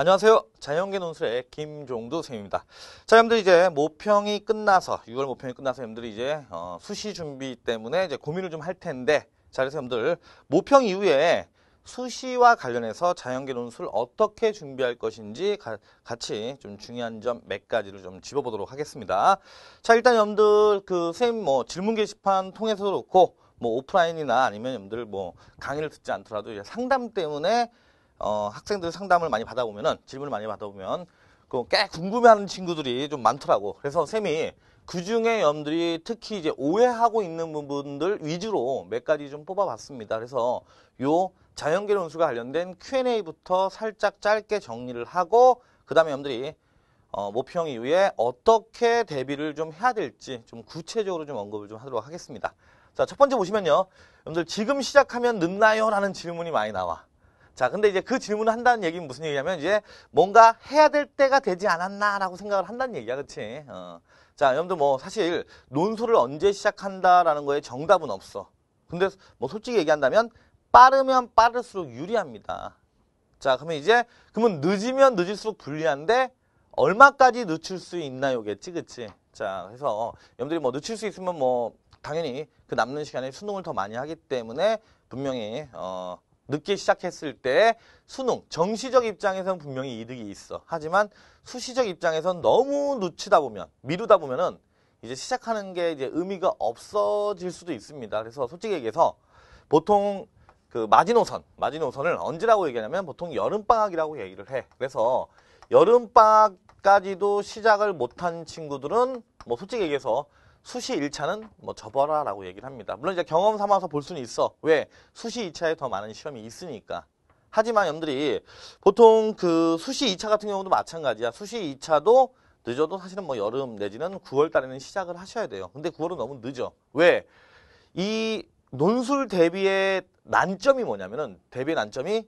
안녕하세요. 자연계 논술의 김종두 선생님입니다. 자, 여러분들 이제 모평이 끝나서 6월 모평이 끝나서 여러분들이 이제 어, 수시 준비 때문에 이제 고민을 좀 할 텐데 자, 그래서 여러분들 모평 이후에 수시와 관련해서 자연계 논술 어떻게 준비할 것인지 가, 같이 좀 중요한 점 몇 가지를 좀 짚어보도록 하겠습니다. 자, 일단 여러분들 그 선생님 뭐 질문 게시판 통해서도 그렇고 뭐 오프라인이나 아니면 여러분들 뭐 강의를 듣지 않더라도 상담 때문에 어, 학생들 상담을 많이 받아보면은 질문을 많이 받아보면 그꽤 궁금해하는 친구들이 좀 많더라고. 그래서 쌤이 그 중에 여러분들이 특히 이제 오해하고 있는 부분들 위주로 몇 가지 좀 뽑아봤습니다. 그래서 요 자연계 논술과 관련된 Q&A부터 살짝 짧게 정리를 하고 그 다음에 여러분들이 어, 모평 이후에 어떻게 대비를 좀 해야 될지 좀 구체적으로 좀 언급을 좀 하도록 하겠습니다. 자, 첫 번째 보시면요. 여러분들 지금 시작하면 늦나요? 라는 질문이 많이 나와. 자, 근데 이제 그 질문을 한다는 얘기는 무슨 얘기냐면 이제 뭔가 해야 될 때가 되지 않았나라고 생각을 한다는 얘기야, 그치? 어. 자, 여러분들 뭐 사실 논술을 언제 시작한다라는 거에 정답은 없어. 근데 뭐 솔직히 얘기한다면 빠르면 빠를수록 유리합니다. 자, 그러면 이제 그러면 늦으면 늦을수록 불리한데 얼마까지 늦출 수 있나요겠지, 그치? 자, 그래서 여러분들이 뭐 늦출 수 있으면 뭐 당연히 그 남는 시간에 수능을 더 많이 하기 때문에 분명히 어. 늦게 시작했을 때 수능 정시적 입장에서는 분명히 이득이 있어. 하지만 수시적 입장에서는 너무 늦추다 보면 미루다 보면은 이제 시작하는 게 이제 의미가 없어질 수도 있습니다. 그래서 솔직히 얘기해서 보통 그 마지노선, 마지노선을 언제라고 얘기하냐면 보통 여름방학이라고 얘기를 해. 그래서 여름방학까지도 시작을 못한 친구들은 뭐 솔직히 얘기해서 수시 1차는 뭐 접어라 라고 얘기를 합니다. 물론 이제 경험 삼아서 볼 수는 있어. 왜? 수시 2차에 더 많은 시험이 있으니까. 하지만 여러분들이 보통 그 수시 2차 같은 경우도 마찬가지야. 수시 2차도 늦어도 사실은 뭐 여름 내지는 9월 달에는 시작을 하셔야 돼요. 근데 9월은 너무 늦어. 왜? 이 논술 대비의 난점이 뭐냐면은 대비의 난점이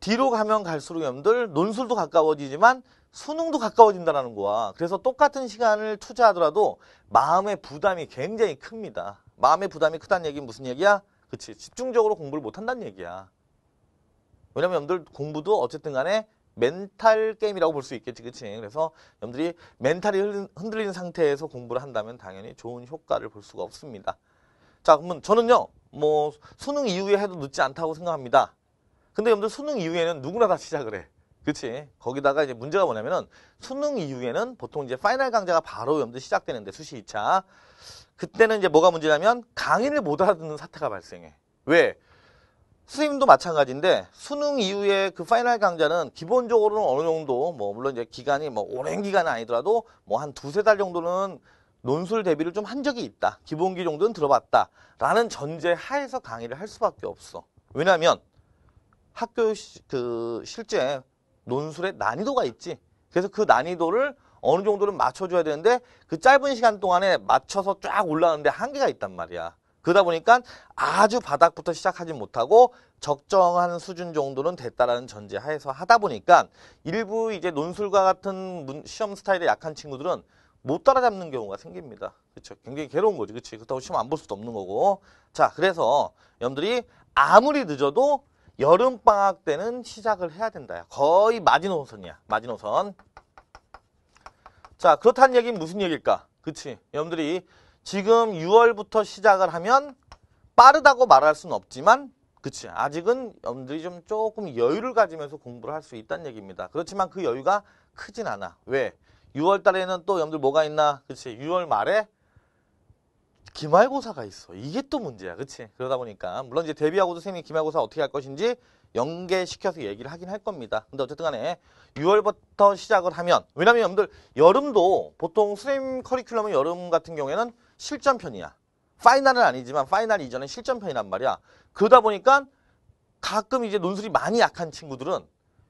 뒤로 가면 갈수록 여러분들 논술도 가까워지지만 수능도 가까워진다는 거야. 그래서 똑같은 시간을 투자하더라도 마음의 부담이 굉장히 큽니다. 마음의 부담이 크다는 얘기는 무슨 얘기야? 그치. 집중적으로 공부를 못한다는 얘기야. 왜냐면 여러분들 공부도 어쨌든 간에 멘탈 게임이라고 볼 수 있겠지. 그치. 그래서 여러분들이 멘탈이 흔들리는 상태에서 공부를 한다면 당연히 좋은 효과를 볼 수가 없습니다. 자, 그러면 저는요, 뭐, 수능 이후에 해도 늦지 않다고 생각합니다. 근데 여러분들 수능 이후에는 누구나 다 시작을 해. 그렇지. 거기다가 이제 문제가 뭐냐면은 수능 이후에는 보통 이제 파이널 강좌가 바로 여러분들 시작되는데 수시 2차. 그때는 이제 뭐가 문제냐면 강의를 못 알아듣는 사태가 발생해. 왜? 선생님도 마찬가지인데 수능 이후에 그 파이널 강좌는 기본적으로는 어느 정도 뭐 물론 이제 기간이 뭐 오랜 기간은 아니더라도 뭐 한 두세 달 정도는 논술 대비를 좀 한 적이 있다. 기본기 정도는 들어봤다. 라는 전제 하에서 강의를 할 수밖에 없어. 왜냐하면 학교 시, 그 실제 논술의 난이도가 있지. 그래서 그 난이도를 어느 정도는 맞춰줘야 되는데 그 짧은 시간 동안에 맞춰서 쫙 올라가는데 한계가 있단 말이야. 그러다 보니까 아주 바닥부터 시작하지 못하고 적정한 수준 정도는 됐다라는 전제 하에서 하다 보니까 일부 이제 논술과 같은 시험 스타일에 약한 친구들은 못 따라잡는 경우가 생깁니다. 그렇죠? 굉장히 괴로운 거지. 그렇지? 그렇다고 시험 안 볼 수도 없는 거고. 자, 그래서 여러분들이 아무리 늦어도 여름방학 때는 시작을 해야 된다. 거의 마지노선이야. 마지노선. 자, 그렇다는 얘기는 무슨 얘기일까? 그치? 여러분들이 지금 6월부터 시작을 하면 빠르다고 말할 수는 없지만 그치? 아직은 여러분들이 좀 조금 여유를 가지면서 공부를 할 수 있다는 얘기입니다. 그렇지만 그 여유가 크진 않아. 왜? 6월 달에는 또 여러분들 뭐가 있나? 그치? 6월 말에 기말고사가 있어. 이게 또 문제야. 그치? 그러다 보니까 물론 이제 대비하고도 선생님이 기말고사 어떻게 할 것인지 연계시켜서 얘기를 하긴 할 겁니다. 근데 어쨌든 간에 6월부터 시작을 하면 왜냐면 여러분들 여름도 보통 선생님 커리큘럼은 여름 같은 경우에는 실전편이야. 파이널은 아니지만 파이널 이전에 실전편이란 말이야. 그러다 보니까 가끔 이제 논술이 많이 약한 친구들은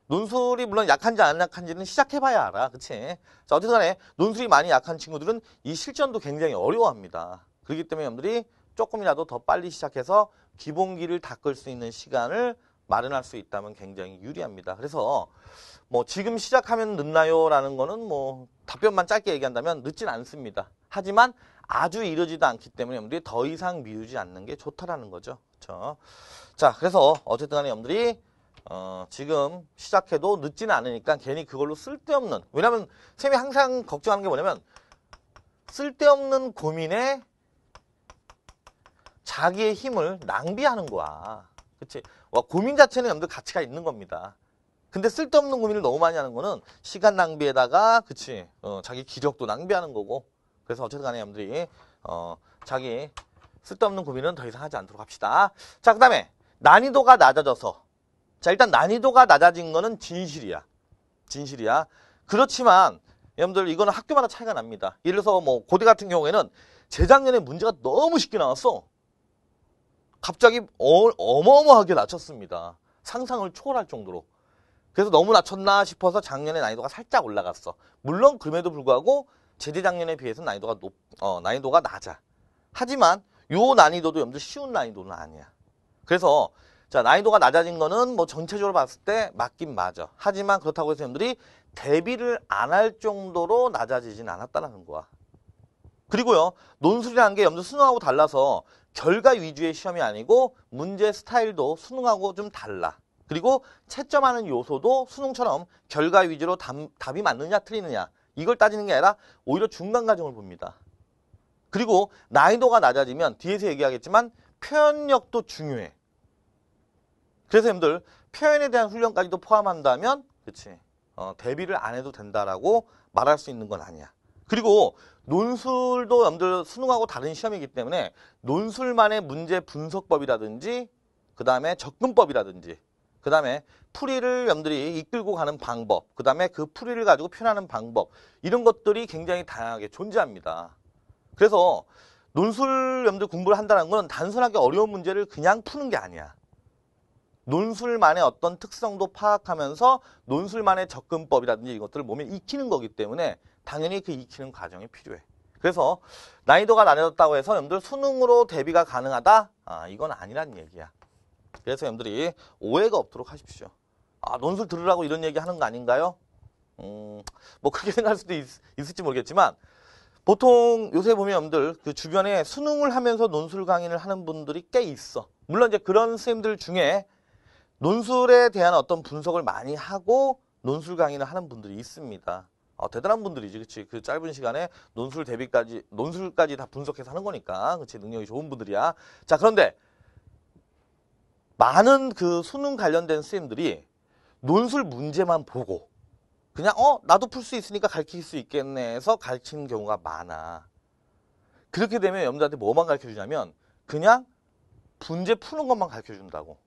논술이 물론 약한지 안 약한지는 시작해봐야 알아. 그치? 자, 어쨌든 간에 논술이 많이 약한 친구들은 이 실전도 굉장히 어려워합니다. 그렇기 때문에 여러분들이 조금이라도 더 빨리 시작해서 기본기를 닦을 수 있는 시간을 마련할 수 있다면 굉장히 유리합니다. 그래서 뭐 지금 시작하면 늦나요? 라는 거는 뭐 답변만 짧게 얘기한다면 늦진 않습니다. 하지만 아주 이르지도 않기 때문에 여러분들이 더 이상 미루지 않는 게 좋다라는 거죠. 그렇죠? 자, 그래서 어쨌든 간에 여러분들이 어, 지금 시작해도 늦지는 않으니까 괜히 그걸로 쓸데없는 왜냐면 쌤이 항상 걱정하는 게 뭐냐면 쓸데없는 고민에 자기의 힘을 낭비하는 거야. 그치? 와, 고민 자체는 여러분들 가치가 있는 겁니다. 근데 쓸데없는 고민을 너무 많이 하는 거는 시간 낭비에다가 그치? 어, 자기 기력도 낭비하는 거고 그래서 어쨌든 간에 여러분들이 어, 자기 쓸데없는 고민은 더 이상 하지 않도록 합시다. 자, 그 다음에 난이도가 낮아져서 자, 일단 난이도가 낮아진 거는 진실이야. 진실이야. 그렇지만 여러분들 이거는 학교마다 차이가 납니다. 예를 들어서 뭐 고대 같은 경우에는 재작년에 문제가 너무 쉽게 나왔어. 갑자기 어, 어마어마하게 낮췄습니다. 상상을 초월할 정도로. 그래서 너무 낮췄나 싶어서 작년에 난이도가 살짝 올라갔어. 물론 그럼에도 불구하고 재재작년에 비해서 난이도가 높, 어, 난이도가 낮아. 하지만 요 난이도도 여러분들 쉬운 난이도는 아니야. 그래서 자 난이도가 낮아진 거는 뭐 전체적으로 봤을 때 맞긴 맞아. 하지만 그렇다고 해서 여러분들이 대비를 안 할 정도로 낮아지진 않았다는 거야. 그리고요 논술이라는 게 여러분들 수능하고 달라서 결과 위주의 시험이 아니고 문제 스타일도 수능하고 좀 달라. 그리고 채점하는 요소도 수능처럼 결과 위주로 답, 답이 맞느냐 틀리느냐 이걸 따지는 게 아니라 오히려 중간 과정을 봅니다. 그리고 난이도가 낮아지면 뒤에서 얘기하겠지만 표현력도 중요해. 그래서 여러분들 표현에 대한 훈련까지도 포함한다면 그치 어, 대비를 안 해도 된다라고 말할 수 있는 건 아니야. 그리고 논술도 여러분들 수능하고 다른 시험이기 때문에 논술만의 문제 분석법이라든지 그 다음에 접근법이라든지 그 다음에 풀이를 여러분들이 이끌고 가는 방법 그 다음에 그 풀이를 가지고 표현하는 방법 이런 것들이 굉장히 다양하게 존재합니다. 그래서 논술 여러분들 공부를 한다는 건 단순하게 어려운 문제를 그냥 푸는 게 아니야. 논술만의 어떤 특성도 파악하면서 논술만의 접근법이라든지 이것들을 몸에 익히는 거기 때문에 당연히 그 익히는 과정이 필요해. 그래서 난이도가 낮아졌다고 해서 여러분들 수능으로 대비가 가능하다? 아, 이건 아니란 얘기야. 그래서 여러분들이 오해가 없도록 하십시오. 아, 논술 들으라고 이런 얘기 하는 거 아닌가요? 음, 뭐 그렇게 생각할 수도 있, 있을지 모르겠지만 보통 요새 보면 여러분들 그 주변에 수능을 하면서 논술 강의를 하는 분들이 꽤 있어. 물론 이제 그런 선생님들 중에 논술에 대한 어떤 분석을 많이 하고 논술 강의를 하는 분들이 있습니다. 어, 대단한 분들이지, 그치? 그 짧은 시간에 논술 대비까지, 논술까지 다 분석해서 하는 거니까, 그치? 능력이 좋은 분들이야. 자, 그런데 많은 그 수능 관련된 선생님들이 논술 문제만 보고 그냥 어 나도 풀 수 있으니까 가르칠 수 있겠네 해서 가르치는 경우가 많아. 그렇게 되면 여러분들한테 뭐만 가르쳐 주냐면 그냥 문제 푸는 것만 가르쳐 준다고.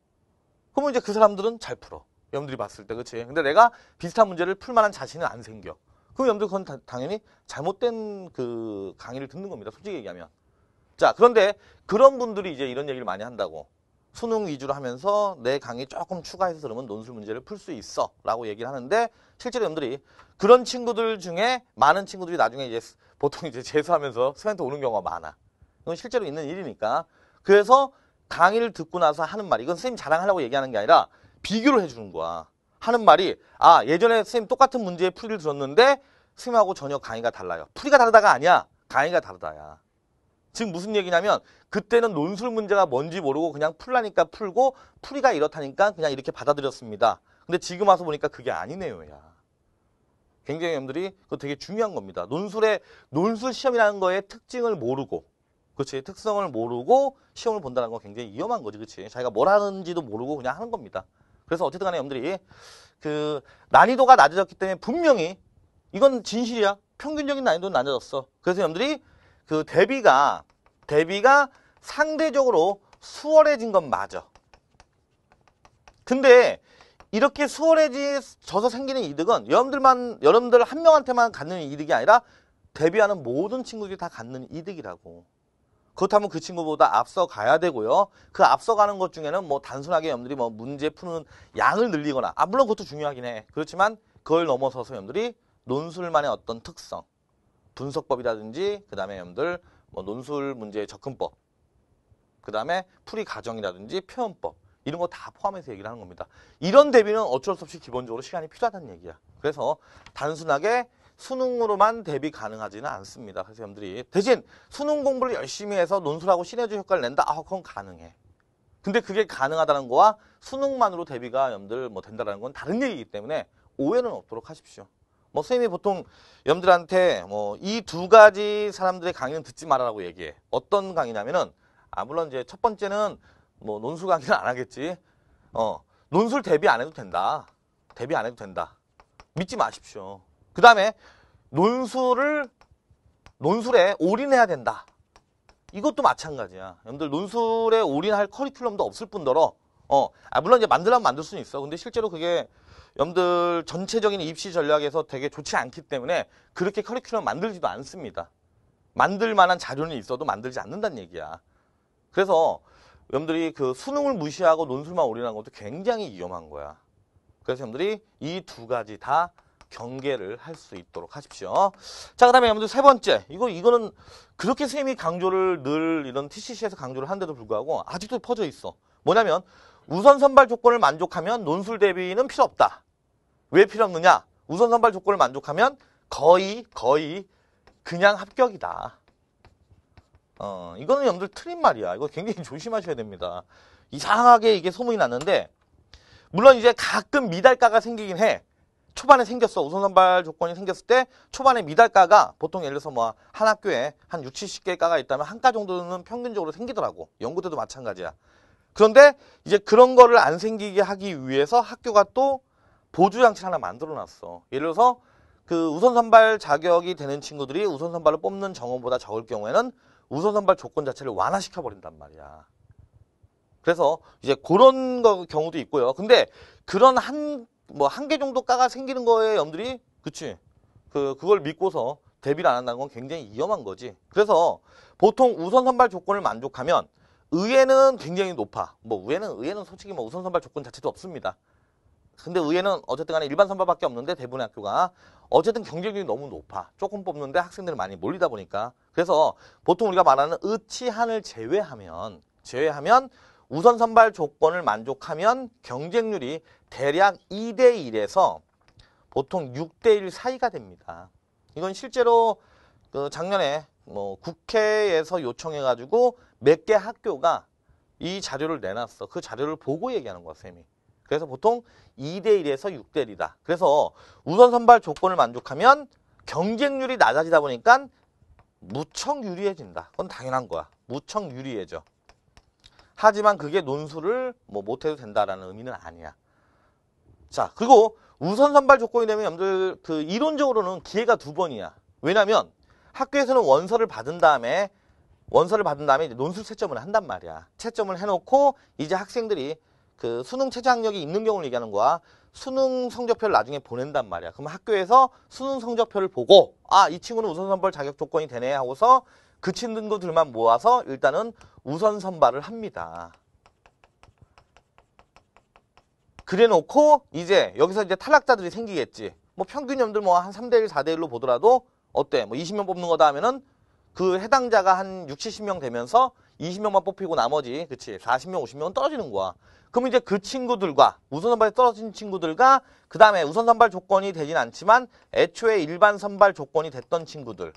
그러면 이제 그 사람들은 잘 풀어. 여러분들이 봤을 때 그치? 근데 내가 비슷한 문제를 풀 만한 자신은 안 생겨. 그럼 여러분들 그건 다- 당연히 잘못된 그 강의를 듣는 겁니다. 솔직히 얘기하면. 자, 그런데 그런 분들이 이제 이런 얘기를 많이 한다고. 수능 위주로 하면서 내 강의 조금 추가해서 들으면 논술 문제를 풀 수 있어 라고 얘기를 하는데 실제로 여러분들이 그런 친구들 중에 많은 친구들이 나중에 이제 보통 이제 재수하면서 수한테 오는 경우가 많아. 이건 실제로 있는 일이니까. 그래서 강의를 듣고 나서 하는 말, 이건 선생님 자랑하려고 얘기하는 게 아니라 비교를 해주는 거야. 하는 말이, 아, 예전에 선생님 똑같은 문제의 풀이를 들었는데 선생님하고 전혀 강의가 달라요. 풀이가 다르다가 아니야. 강의가 다르다야. 지금 무슨 얘기냐면 그때는 논술 문제가 뭔지 모르고 그냥 풀라니까 풀고 풀이가 이렇다니까 그냥 이렇게 받아들였습니다. 근데 지금 와서 보니까 그게 아니네요, 야. 굉장히 여러분들이 그거 되게 중요한 겁니다. 논술의 논술 시험이라는 거의 특징을 모르고 그렇지 특성을 모르고 시험을 본다는 건 굉장히 위험한 거지, 그렇지? 자기가 뭘 하는지도 모르고 그냥 하는 겁니다. 그래서 어쨌든 간에 여러분들이 그 난이도가 낮아졌기 때문에 분명히 이건 진실이야. 평균적인 난이도는 낮아졌어. 그래서 여러분들이 그 대비가 대비가 상대적으로 수월해진 건 맞아. 근데 이렇게 수월해져서 생기는 이득은 여러분들만 여러분들 한 명한테만 갖는 이득이 아니라 대비하는 모든 친구들이 다 갖는 이득이라고. 그렇다면 그 친구보다 앞서 가야 되고요. 그 앞서가는 것 중에는 뭐 단순하게 여러분들이 뭐 문제 푸는 양을 늘리거나 아 물론 그것도 중요하긴 해. 그렇지만 그걸 넘어서서 여러분들이 논술만의 어떤 특성, 분석법이라든지 그 다음에 여러분들 뭐 논술 문제의 접근법, 그 다음에 풀이 과정이라든지 표현법 이런 거 다 포함해서 얘기를 하는 겁니다. 이런 대비는 어쩔 수 없이 기본적으로 시간이 필요하다는 얘기야. 그래서 단순하게 수능으로만 대비 가능하지는 않습니다. 여러분들이 대신 수능 공부를 열심히 해서 논술하고 시너지 효과를 낸다? 아, 그건 가능해. 근데 그게 가능하다는 거와 수능만으로 대비가 여러분들 뭐 된다는 건 다른 얘기이기 때문에 오해는 없도록 하십시오. 뭐 선생님이 보통 여러분들한테 뭐 이 두 가지 사람들의 강의는 듣지 말아라고 얘기해. 어떤 강의냐면은 아 물론 이제 첫 번째는 뭐 논술 강의는 안 하겠지. 어 논술 대비 안 해도 된다. 대비 안 해도 된다. 믿지 마십시오. 그 다음에 논술을 논술에 올인해야 된다. 이것도 마찬가지야. 여러분들 논술에 올인할 커리큘럼도 없을 뿐더러 어, 아, 물론 이제 만들면 만들 수는 있어. 근데 실제로 그게 여러분들 전체적인 입시 전략에서 되게 좋지 않기 때문에 그렇게 커리큘럼 만들지도 않습니다. 만들 만한 자료는 있어도 만들지 않는다는 얘기야. 그래서 여러분들이 그 수능을 무시하고 논술만 올인한 것도 굉장히 위험한 거야. 그래서 여러분들이 이 두 가지 다 경계를 할 수 있도록 하십시오. 자, 그 다음에 여러분들 세 번째. 이거, 이거는 그렇게 선생님이 강조를 늘 이런 TCC에서 강조를 하는데도 불구하고 아직도 퍼져 있어. 뭐냐면 우선 선발 조건을 만족하면 논술 대비는 필요 없다. 왜 필요 없느냐? 우선 선발 조건을 만족하면 거의, 거의 그냥 합격이다. 어, 이거는 여러분들 틀린 말이야. 이거 굉장히 조심하셔야 됩니다. 이상하게 이게 소문이 났는데, 물론 이제 가끔 미달가가 생기긴 해. 초반에 생겼어. 우선 선발 조건이 생겼을 때 초반에 미달가가 보통 예를 들어서 뭐 한 학교에 한 6, 70개의 가가 있다면 한 가 정도는 평균적으로 생기더라고. 연구 때도 마찬가지야. 그런데 이제 그런 거를 안 생기게 하기 위해서 학교가 또 보조 장치를 하나 만들어 놨어. 예를 들어서 그 우선 선발 자격이 되는 친구들이 우선 선발을 뽑는 정원보다 적을 경우에는 우선 선발 조건 자체를 완화시켜 버린단 말이야. 그래서 이제 그런 거 경우도 있고요. 근데 그런 한 뭐 한 개 정도 가가 생기는 거에 염들이 그치 그 그걸 믿고서 대비를 안 한다는 건 굉장히 위험한 거지. 그래서 보통 우선 선발 조건을 만족하면 의외는 굉장히 높아. 뭐 의외는 의외는 솔직히 뭐 우선 선발 조건 자체도 없습니다. 근데 의외는 어쨌든 간에 일반 선발밖에 없는데 대부분의 학교가 어쨌든 경쟁률이 너무 높아. 조금 뽑는데 학생들이 많이 몰리다 보니까. 그래서 보통 우리가 말하는 의치한을 제외하면 제외하면 우선 선발 조건을 만족하면 경쟁률이 대략 2대 1에서 보통 6대 1 사이가 됩니다. 이건 실제로 그 작년에 뭐 국회에서 요청해 가지고 몇 개 학교가 이 자료를 내놨어. 그 자료를 보고 얘기하는 거야, 쌤이. 그래서 보통 2대 1에서 6대 1이다. 그래서 우선 선발 조건을 만족하면 경쟁률이 낮아지다 보니까 무척 유리해진다. 그건 당연한 거야. 무척 유리해져. 하지만 그게 논술을 뭐 못해도 된다라는 의미는 아니야. 자, 그리고 우선 선발 조건이 되면 여러분들 그 이론적으로는 기회가 두 번이야. 왜냐면 학교에서는 원서를 받은 다음에 원서를 받은 다음에 논술 채점을 한단 말이야. 채점을 해놓고 이제 학생들이 그 수능 최저 학력이 있는 경우를 얘기하는 거야. 수능 성적표를 나중에 보낸단 말이야. 그럼 학교에서 수능 성적표를 보고 아, 이 친구는 우선 선발 자격 조건이 되네 하고서 그 친구들만 모아서 일단은 우선 선발을 합니다. 그래 놓고 이제 여기서 이제 탈락자들이 생기겠지. 뭐 평균 염들 뭐 한 3대 1, 4대 1로 보더라도 어때? 뭐 20명 뽑는 거다 하면은 그 해당자가 한 6, 70명 되면서 20명만 뽑히고 나머지 그치 40명, 50명은 떨어지는 거야. 그럼 이제 그 친구들과 우선 선발에 떨어진 친구들과 그 다음에 우선 선발 조건이 되진 않지만 애초에 일반 선발 조건이 됐던 친구들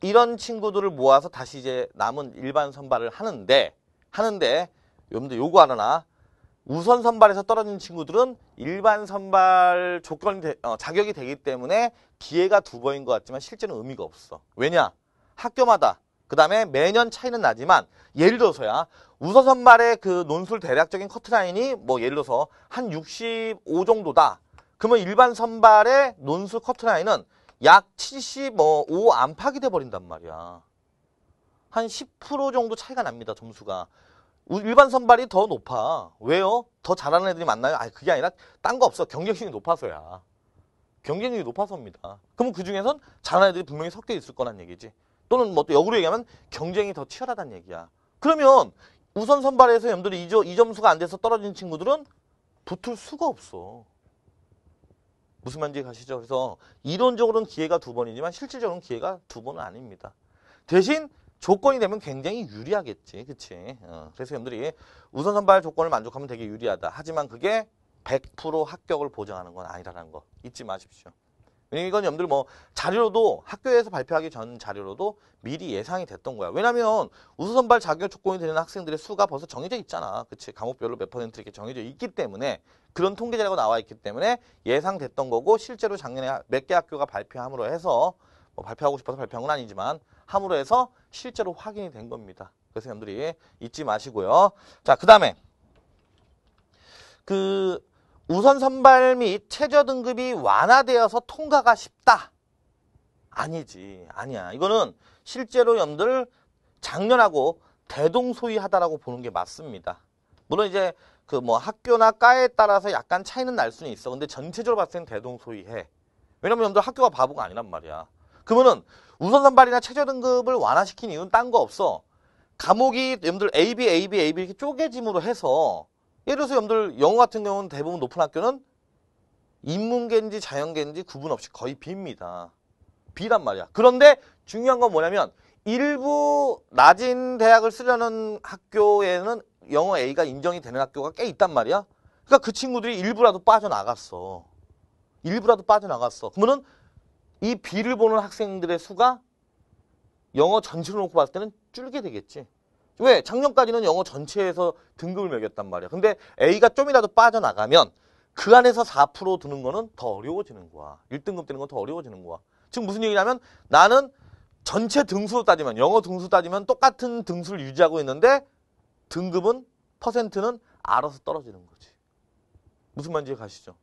이런 친구들을 모아서 다시 이제 남은 일반 선발을 하는데 하는데 여러분들 요거 하나 우선 선발에서 떨어진 친구들은 일반 선발 조건이 되- 어, 자격이 되기 때문에 기회가 두 번인 것 같지만 실제는 의미가 없어. 왜냐? 학교마다 그 다음에 매년 차이는 나지만 예를 들어서야 우선 선발의 그 논술 대략적인 커트라인이 뭐 예를 들어서 한 65 정도다. 그러면 일반 선발의 논술 커트라인은 약 75 안팎이 돼 버린단 말이야. 한 10% 정도 차이가 납니다, 점수가. 우- 일반 선발이 더 높아. 왜요? 더 잘하는 애들이 많나요? 아니, 그게 아니라 딴 거 없어. 경쟁력이 높아서야. 경쟁력이 높아서입니다. 그럼 그 중에선 잘하는 애들이 분명히 섞여 있을 거란 얘기지. 또는 뭐 또 역으로 얘기하면 경쟁이 더 치열하다는 얘기야. 그러면 우선 선발에서 여러분들이 이, 저- 이 점수가 안 돼서 떨어진 친구들은 붙을 수가 없어. 무슨 말인지 가시죠? 그래서 이론적으로는 기회가 두 번이지만 실질적으로는 기회가 두 번은 아닙니다. 대신 조건이 되면 굉장히 유리하겠지. 그치? 어, 그래서 여러분들이 우선 선발 조건을 만족하면 되게 유리하다. 하지만 그게 100% 합격을 보장하는 건 아니라는 거 잊지 마십시오. 이건 여러분들 뭐 자료로도 학교에서 발표하기 전 자료로도 미리 예상이 됐던 거야. 왜냐면 우수선발 자격 조건이 되는 학생들의 수가 벌써 정해져 있잖아. 그치? 과목별로 몇 퍼센트 이렇게 정해져 있기 때문에 그런 통계 자료가 나와 있기 때문에 예상됐던 거고 실제로 작년에 몇 개 학교가 발표함으로 해서 뭐 발표하고 싶어서 발표한 건 아니지만 함으로 해서 실제로 확인이 된 겁니다. 그래서 여러분들이 잊지 마시고요. 자, 그 다음에 그 우선 선발 및 최저 등급이 완화되어서 통과가 쉽다. 아니지. 아니야. 이거는 실제로 여러분들 작년하고 대동소이하다라고 보는 게 맞습니다. 물론 이제 그 뭐 학교나 과에 따라서 약간 차이는 날 수는 있어. 근데 전체적으로 봤을 땐 대동소이해. 왜냐면 여러분들 학교가 바보가 아니란 말이야. 그러면은 우선 선발이나 최저 등급을 완화시킨 이유는 딴 거 없어. 과목이 여러분들 A, B, A, B, A, B 이렇게 쪼개짐으로 해서 예를 들어서 여러분들 영어 같은 경우는 대부분 높은 학교는 인문계인지 자연계인지 구분 없이 거의 B입니다. B란 말이야. 그런데 중요한 건 뭐냐면 일부 낮은 대학을 쓰려는 학교에는 영어 A가 인정이 되는 학교가 꽤 있단 말이야. 그러니까 그 친구들이 일부라도 빠져나갔어. 일부라도 빠져나갔어. 그러면은 이 B를 보는 학생들의 수가 영어 전체로 놓고 봤을 때는 줄게 되겠지. 왜? 작년까지는 영어 전체에서 등급을 매겼단 말이야. 근데 A가 좀이라도 빠져나가면 그 안에서 4% 드는 거는 더 어려워지는 거야. 1등급 되는 건 더 어려워지는 거야. 지금 무슨 얘기냐면 나는 전체 등수로 따지면 영어 등수 따지면 똑같은 등수를 유지하고 있는데 등급은 퍼센트는 알아서 떨어지는 거지. 무슨 말인지 가시죠.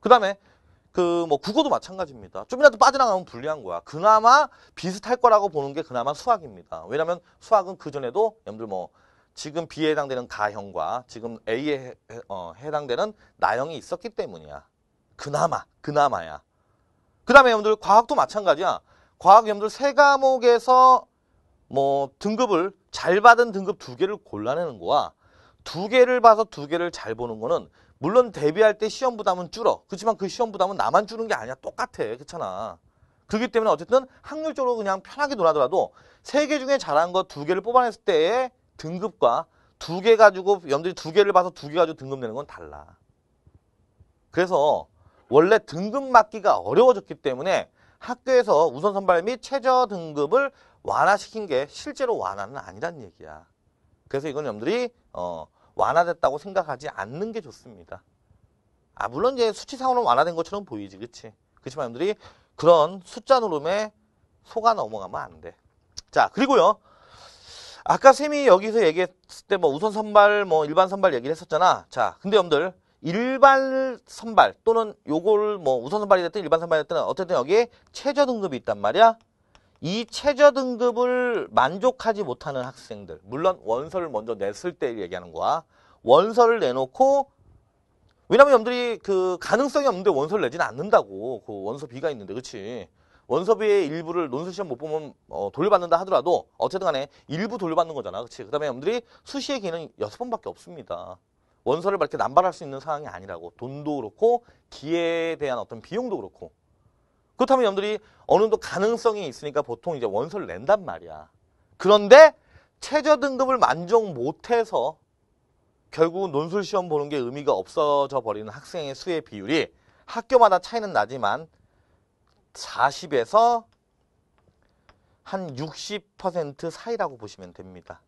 그 다음에 그 뭐 국어도 마찬가지입니다. 좀이라도 빠져나가면 불리한 거야. 그나마 비슷할 거라고 보는 게 그나마 수학입니다. 왜냐하면 수학은 그 전에도 여러분들 뭐 지금 B에 해당되는 가형과 지금 A에 해, 어, 해당되는 나형이 있었기 때문이야. 그나마 그나마야. 그 다음에 여러분들 과학도 마찬가지야. 과학 여러분들 세 과목에서 뭐 등급을 잘 받은 등급 두 개를 골라내는 거와 두 개를 봐서 두 개를 잘 보는 거는 물론 대비할 때 시험 부담은 줄어. 그렇지만 그 시험 부담은 나만 주는 게 아니야. 똑같아. 그렇잖아. 그렇기 때문에 어쨌든 확률적으로 그냥 편하게 놀아더라도 세 개 중에 잘한 거 두 개를 뽑아냈을 때의 등급과 두 개 가지고 여러분들이 두 개를 봐서 두 개 가지고 등급 내는 건 달라. 그래서 원래 등급 맞기가 어려워졌기 때문에 학교에서 우선 선발 및 최저 등급을 완화시킨 게 실제로 완화는 아니란 얘기야. 그래서 이건 여러분들이 어, 완화됐다고 생각하지 않는 게 좋습니다. 아 물론 이제 수치상으로는 완화된 것처럼 보이지, 그렇지? 그렇지만 여러분들이 그런 숫자 노름에 속아 넘어가면 안 돼. 자 그리고요. 아까 쌤이 여기서 얘기했을 때 뭐 우선 선발, 뭐 일반 선발 얘기를 했었잖아. 자, 근데 여러분들 일반 선발 또는 요걸 뭐 우선 선발이 됐든 일반 선발이 됐든 어쨌든 여기에 최저 등급이 있단 말이야. 이 최저 등급을 만족하지 못하는 학생들 물론 원서를 먼저 냈을 때 얘기하는 거야. 원서를 내놓고 왜냐면 여러분들이 그 가능성이 없는데 원서를 내지는 않는다고 그 원서 B가 있는데 그렇지 원서비의 일부를 논술 시험 못 보면 어, 돌려받는다 하더라도 어쨌든 간에 일부 돌려받는 거잖아 그렇지 그 다음에 여러분들이 수시의 기회는 여섯 번밖에 없습니다. 원서를 이렇게 남발할 수 있는 상황이 아니라고. 돈도 그렇고 기회에 대한 어떤 비용도 그렇고 그렇다면 여러분들이 어느 정도 가능성이 있으니까 보통 이제 원서를 낸단 말이야. 그런데 최저 등급을 만족 못해서 결국 논술 시험 보는 게 의미가 없어져 버리는 학생의 수의 비율이 학교마다 차이는 나지만 40에서 한 60% 사이라고 보시면 됩니다.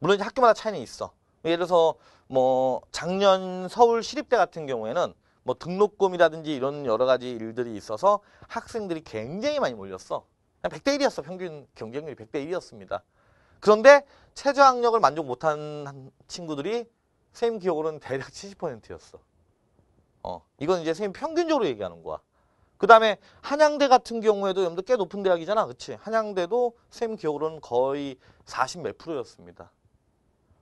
물론 이제 학교마다 차이는 있어. 예를 들어서 뭐 작년 서울 시립대 같은 경우에는 뭐 등록금이라든지 이런 여러 가지 일들이 있어서 학생들이 굉장히 많이 몰렸어. 그냥 100대 1이었어. 평균 경쟁률이 100대 1이었습니다. 그런데 최저 학력을 만족 못한 친구들이 쌤 기억으로는 대략 70%였어. 어, 이건 이제 쌤 평균적으로 얘기하는 거야. 그 다음에 한양대 같은 경우에도 여러분들 꽤 높은 대학이잖아. 그치? 한양대도 쌤 기억으로는 거의 40 몇 프로였습니다.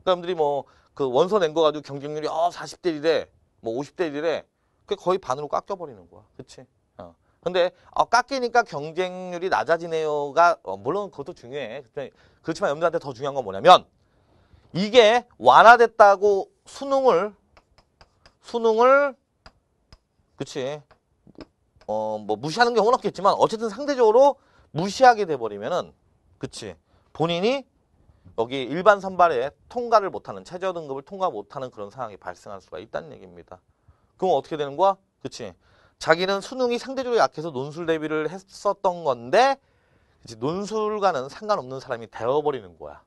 그러니까 여러분들이 뭐 그 원서 낸 거 가지고 경쟁률이 어 40대 1이래. 뭐 50대 1이래. 그 거의 반으로 깎여버리는 거야. 그치? 어. 근데 어, 깎이니까 경쟁률이 낮아지네요가 어, 물론 그것도 중요해. 그렇지만 여러분들한테 더 중요한 건 뭐냐면 이게 완화됐다고 수능을 수능을 그치 어 뭐 무시하는 경우는 없겠지만 어쨌든 상대적으로 무시하게 돼버리면은 그치 본인이 여기 일반 선발에 통과를 못하는 최저 등급을 통과 못하는 그런 상황이 발생할 수가 있다는 얘기입니다. 그럼 어떻게 되는 거야? 그치? 자기는 수능이 상대적으로 약해서 논술 대비를 했었던 건데 그치, 논술과는 상관없는 사람이 되어버리는 거야.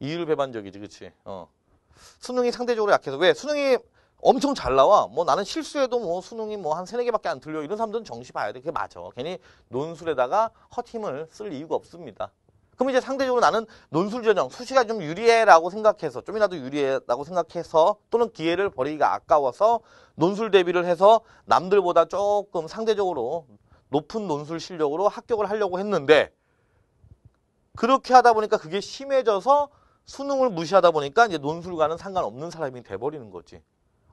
이율배반적이지, 그치? 어. 수능이 상대적으로 약해서 왜 수능이 엄청 잘 나와. 뭐 나는 실수해도 뭐 수능이 뭐 한 세네 개밖에 안 틀려. 이런 사람들은 정시 봐야 돼. 그게 맞아. 괜히 논술에다가 헛힘을 쓸 이유가 없습니다. 그럼 이제 상대적으로 나는 논술 전형, 수시가 좀 유리해라고 생각해서 좀이라도 유리해라고 생각해서 또는 기회를 버리기가 아까워서 논술 대비를 해서 남들보다 조금 상대적으로 높은 논술 실력으로 합격을 하려고 했는데 그렇게 하다 보니까 그게 심해져서 수능을 무시하다 보니까 이제 논술과는 상관없는 사람이 돼버리는 거지.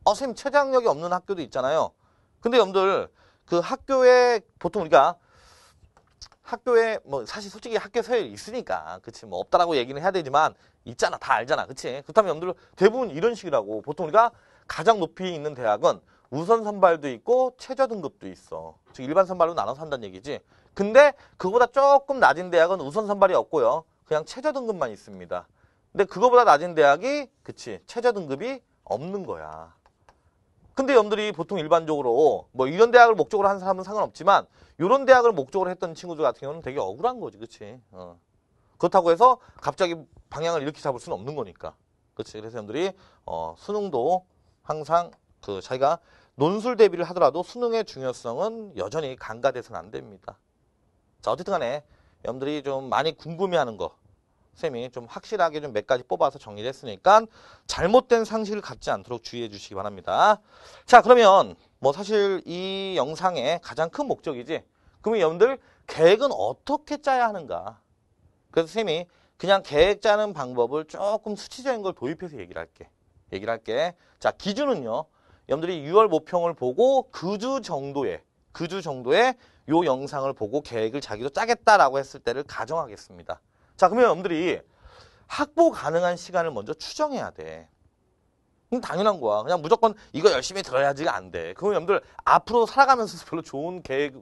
어, 선생님 최저학력이 없는 학교도 있잖아요. 근데 여러분들 그 학교에 보통 우리가 학교에 뭐 사실 솔직히 학교 서열이 있으니까 그치 뭐 없다라고 얘기는 해야 되지만 있잖아 다 알잖아 그치? 그렇다면 여러분들 대부분 이런 식이라고. 보통 우리가 가장 높이 있는 대학은 우선 선발도 있고 최저 등급도 있어. 즉 일반 선발로 나눠서 한다는 얘기지. 근데 그보다 조금 낮은 대학은 우선 선발이 없고요. 그냥 최저 등급만 있습니다. 근데 그거보다 낮은 대학이 그치 최저 등급이 없는 거야 근데 여러분들이 보통 일반적으로 뭐 이런 대학을 목적으로 하는 사람은 상관없지만 이런 대학을 목적으로 했던 친구들 같은 경우는 되게 억울한 거지, 그치? 어. 그렇다고 해서 갑자기 방향을 이렇게 잡을 수는 없는 거니까. 그치? 그래서 여러분들이 어, 수능도 항상 그 자기가 논술 대비를 하더라도 수능의 중요성은 여전히 간과돼서는 안 됩니다. 자, 어쨌든 간에 여러분들이 좀 많이 궁금해하는 거 쌤이 좀 확실하게 좀 몇 가지 뽑아서 정리를 했으니까 잘못된 상식을 갖지 않도록 주의해 주시기 바랍니다. 자 그러면 뭐 사실 이 영상의 가장 큰 목적이지 그러면 여러분들 계획은 어떻게 짜야 하는가? 그래서 쌤이 그냥 계획 짜는 방법을 조금 수치적인 걸 도입해서 얘기를 할게. 얘기를 할게. 자 기준은요. 여러분들이 6월 모평을 보고 그 주 정도의 그주 정도의 요 영상을 보고 계획을 자기도 짜겠다라고 했을 때를 가정하겠습니다 자 그러면 여러분들이 확보 가능한 시간을 먼저 추정해야 돼. 당연한 거야. 그냥 무조건 이거 열심히 들어야지가 안 돼. 그럼 여러분들 앞으로 살아가면서 별로 좋은 계획,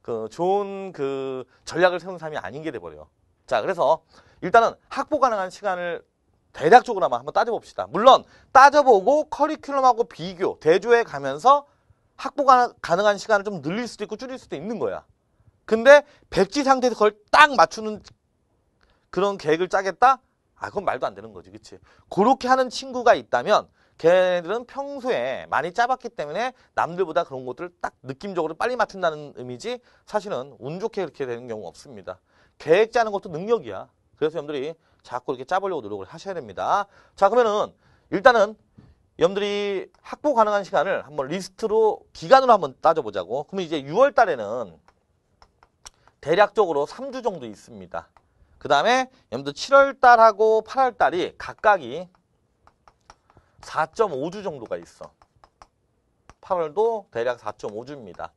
그 좋은 그 전략을 세우는 사람이 아닌 게 돼버려. 자 그래서 일단은 확보 가능한 시간을 대략적으로만 한번 따져봅시다. 물론 따져보고 커리큘럼하고 비교, 대조해 가면서 확보가 가능한 시간을 좀 늘릴 수도 있고 줄일 수도 있는 거야. 근데 백지 상태에서 그걸 딱 맞추는 그런 계획을 짜겠다? 아, 그건 말도 안 되는 거지. 그치? 그렇게 하는 친구가 있다면 걔네들은 평소에 많이 짜봤기 때문에 남들보다 그런 것들을 딱 느낌적으로 빨리 맞춘다는 의미지 사실은 운 좋게 그렇게 되는 경우 없습니다. 계획 짜는 것도 능력이야. 그래서 여러분들이 자꾸 이렇게 짜보려고 노력을 하셔야 됩니다. 자, 그러면은 일단은 여러분들이 확보 가능한 시간을 한번 리스트로 기간으로 한번 따져보자고. 그러면 이제 6월 달에는 대략적으로 3주 정도 있습니다. 그 다음에 여러분들 7월달하고 8월달이 각각이 4.5주 정도가 있어. 8월도 대략 4.5주입니다.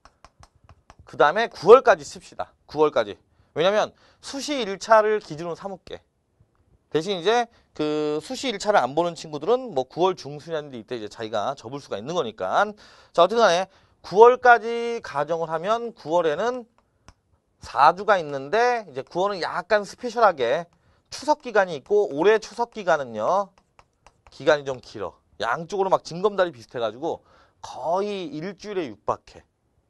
그 다음에 9월까지 씁시다. 9월까지. 왜냐면 수시 1차를 기준으로 삼을게. 대신 이제 그 수시 1차를 안 보는 친구들은 뭐 9월 중순이라는데 이때 이제 자기가 접을 수가 있는 거니까. 자, 어쨌든 간에 9월까지 가정을 하면 9월에는 4주가 있는데 이제 9월은 약간 스페셜하게 추석 기간이 있고 올해 추석 기간은요. 기간이 좀 길어. 양쪽으로 막 징검다리 비슷해가지고 거의 일주일에 육박해.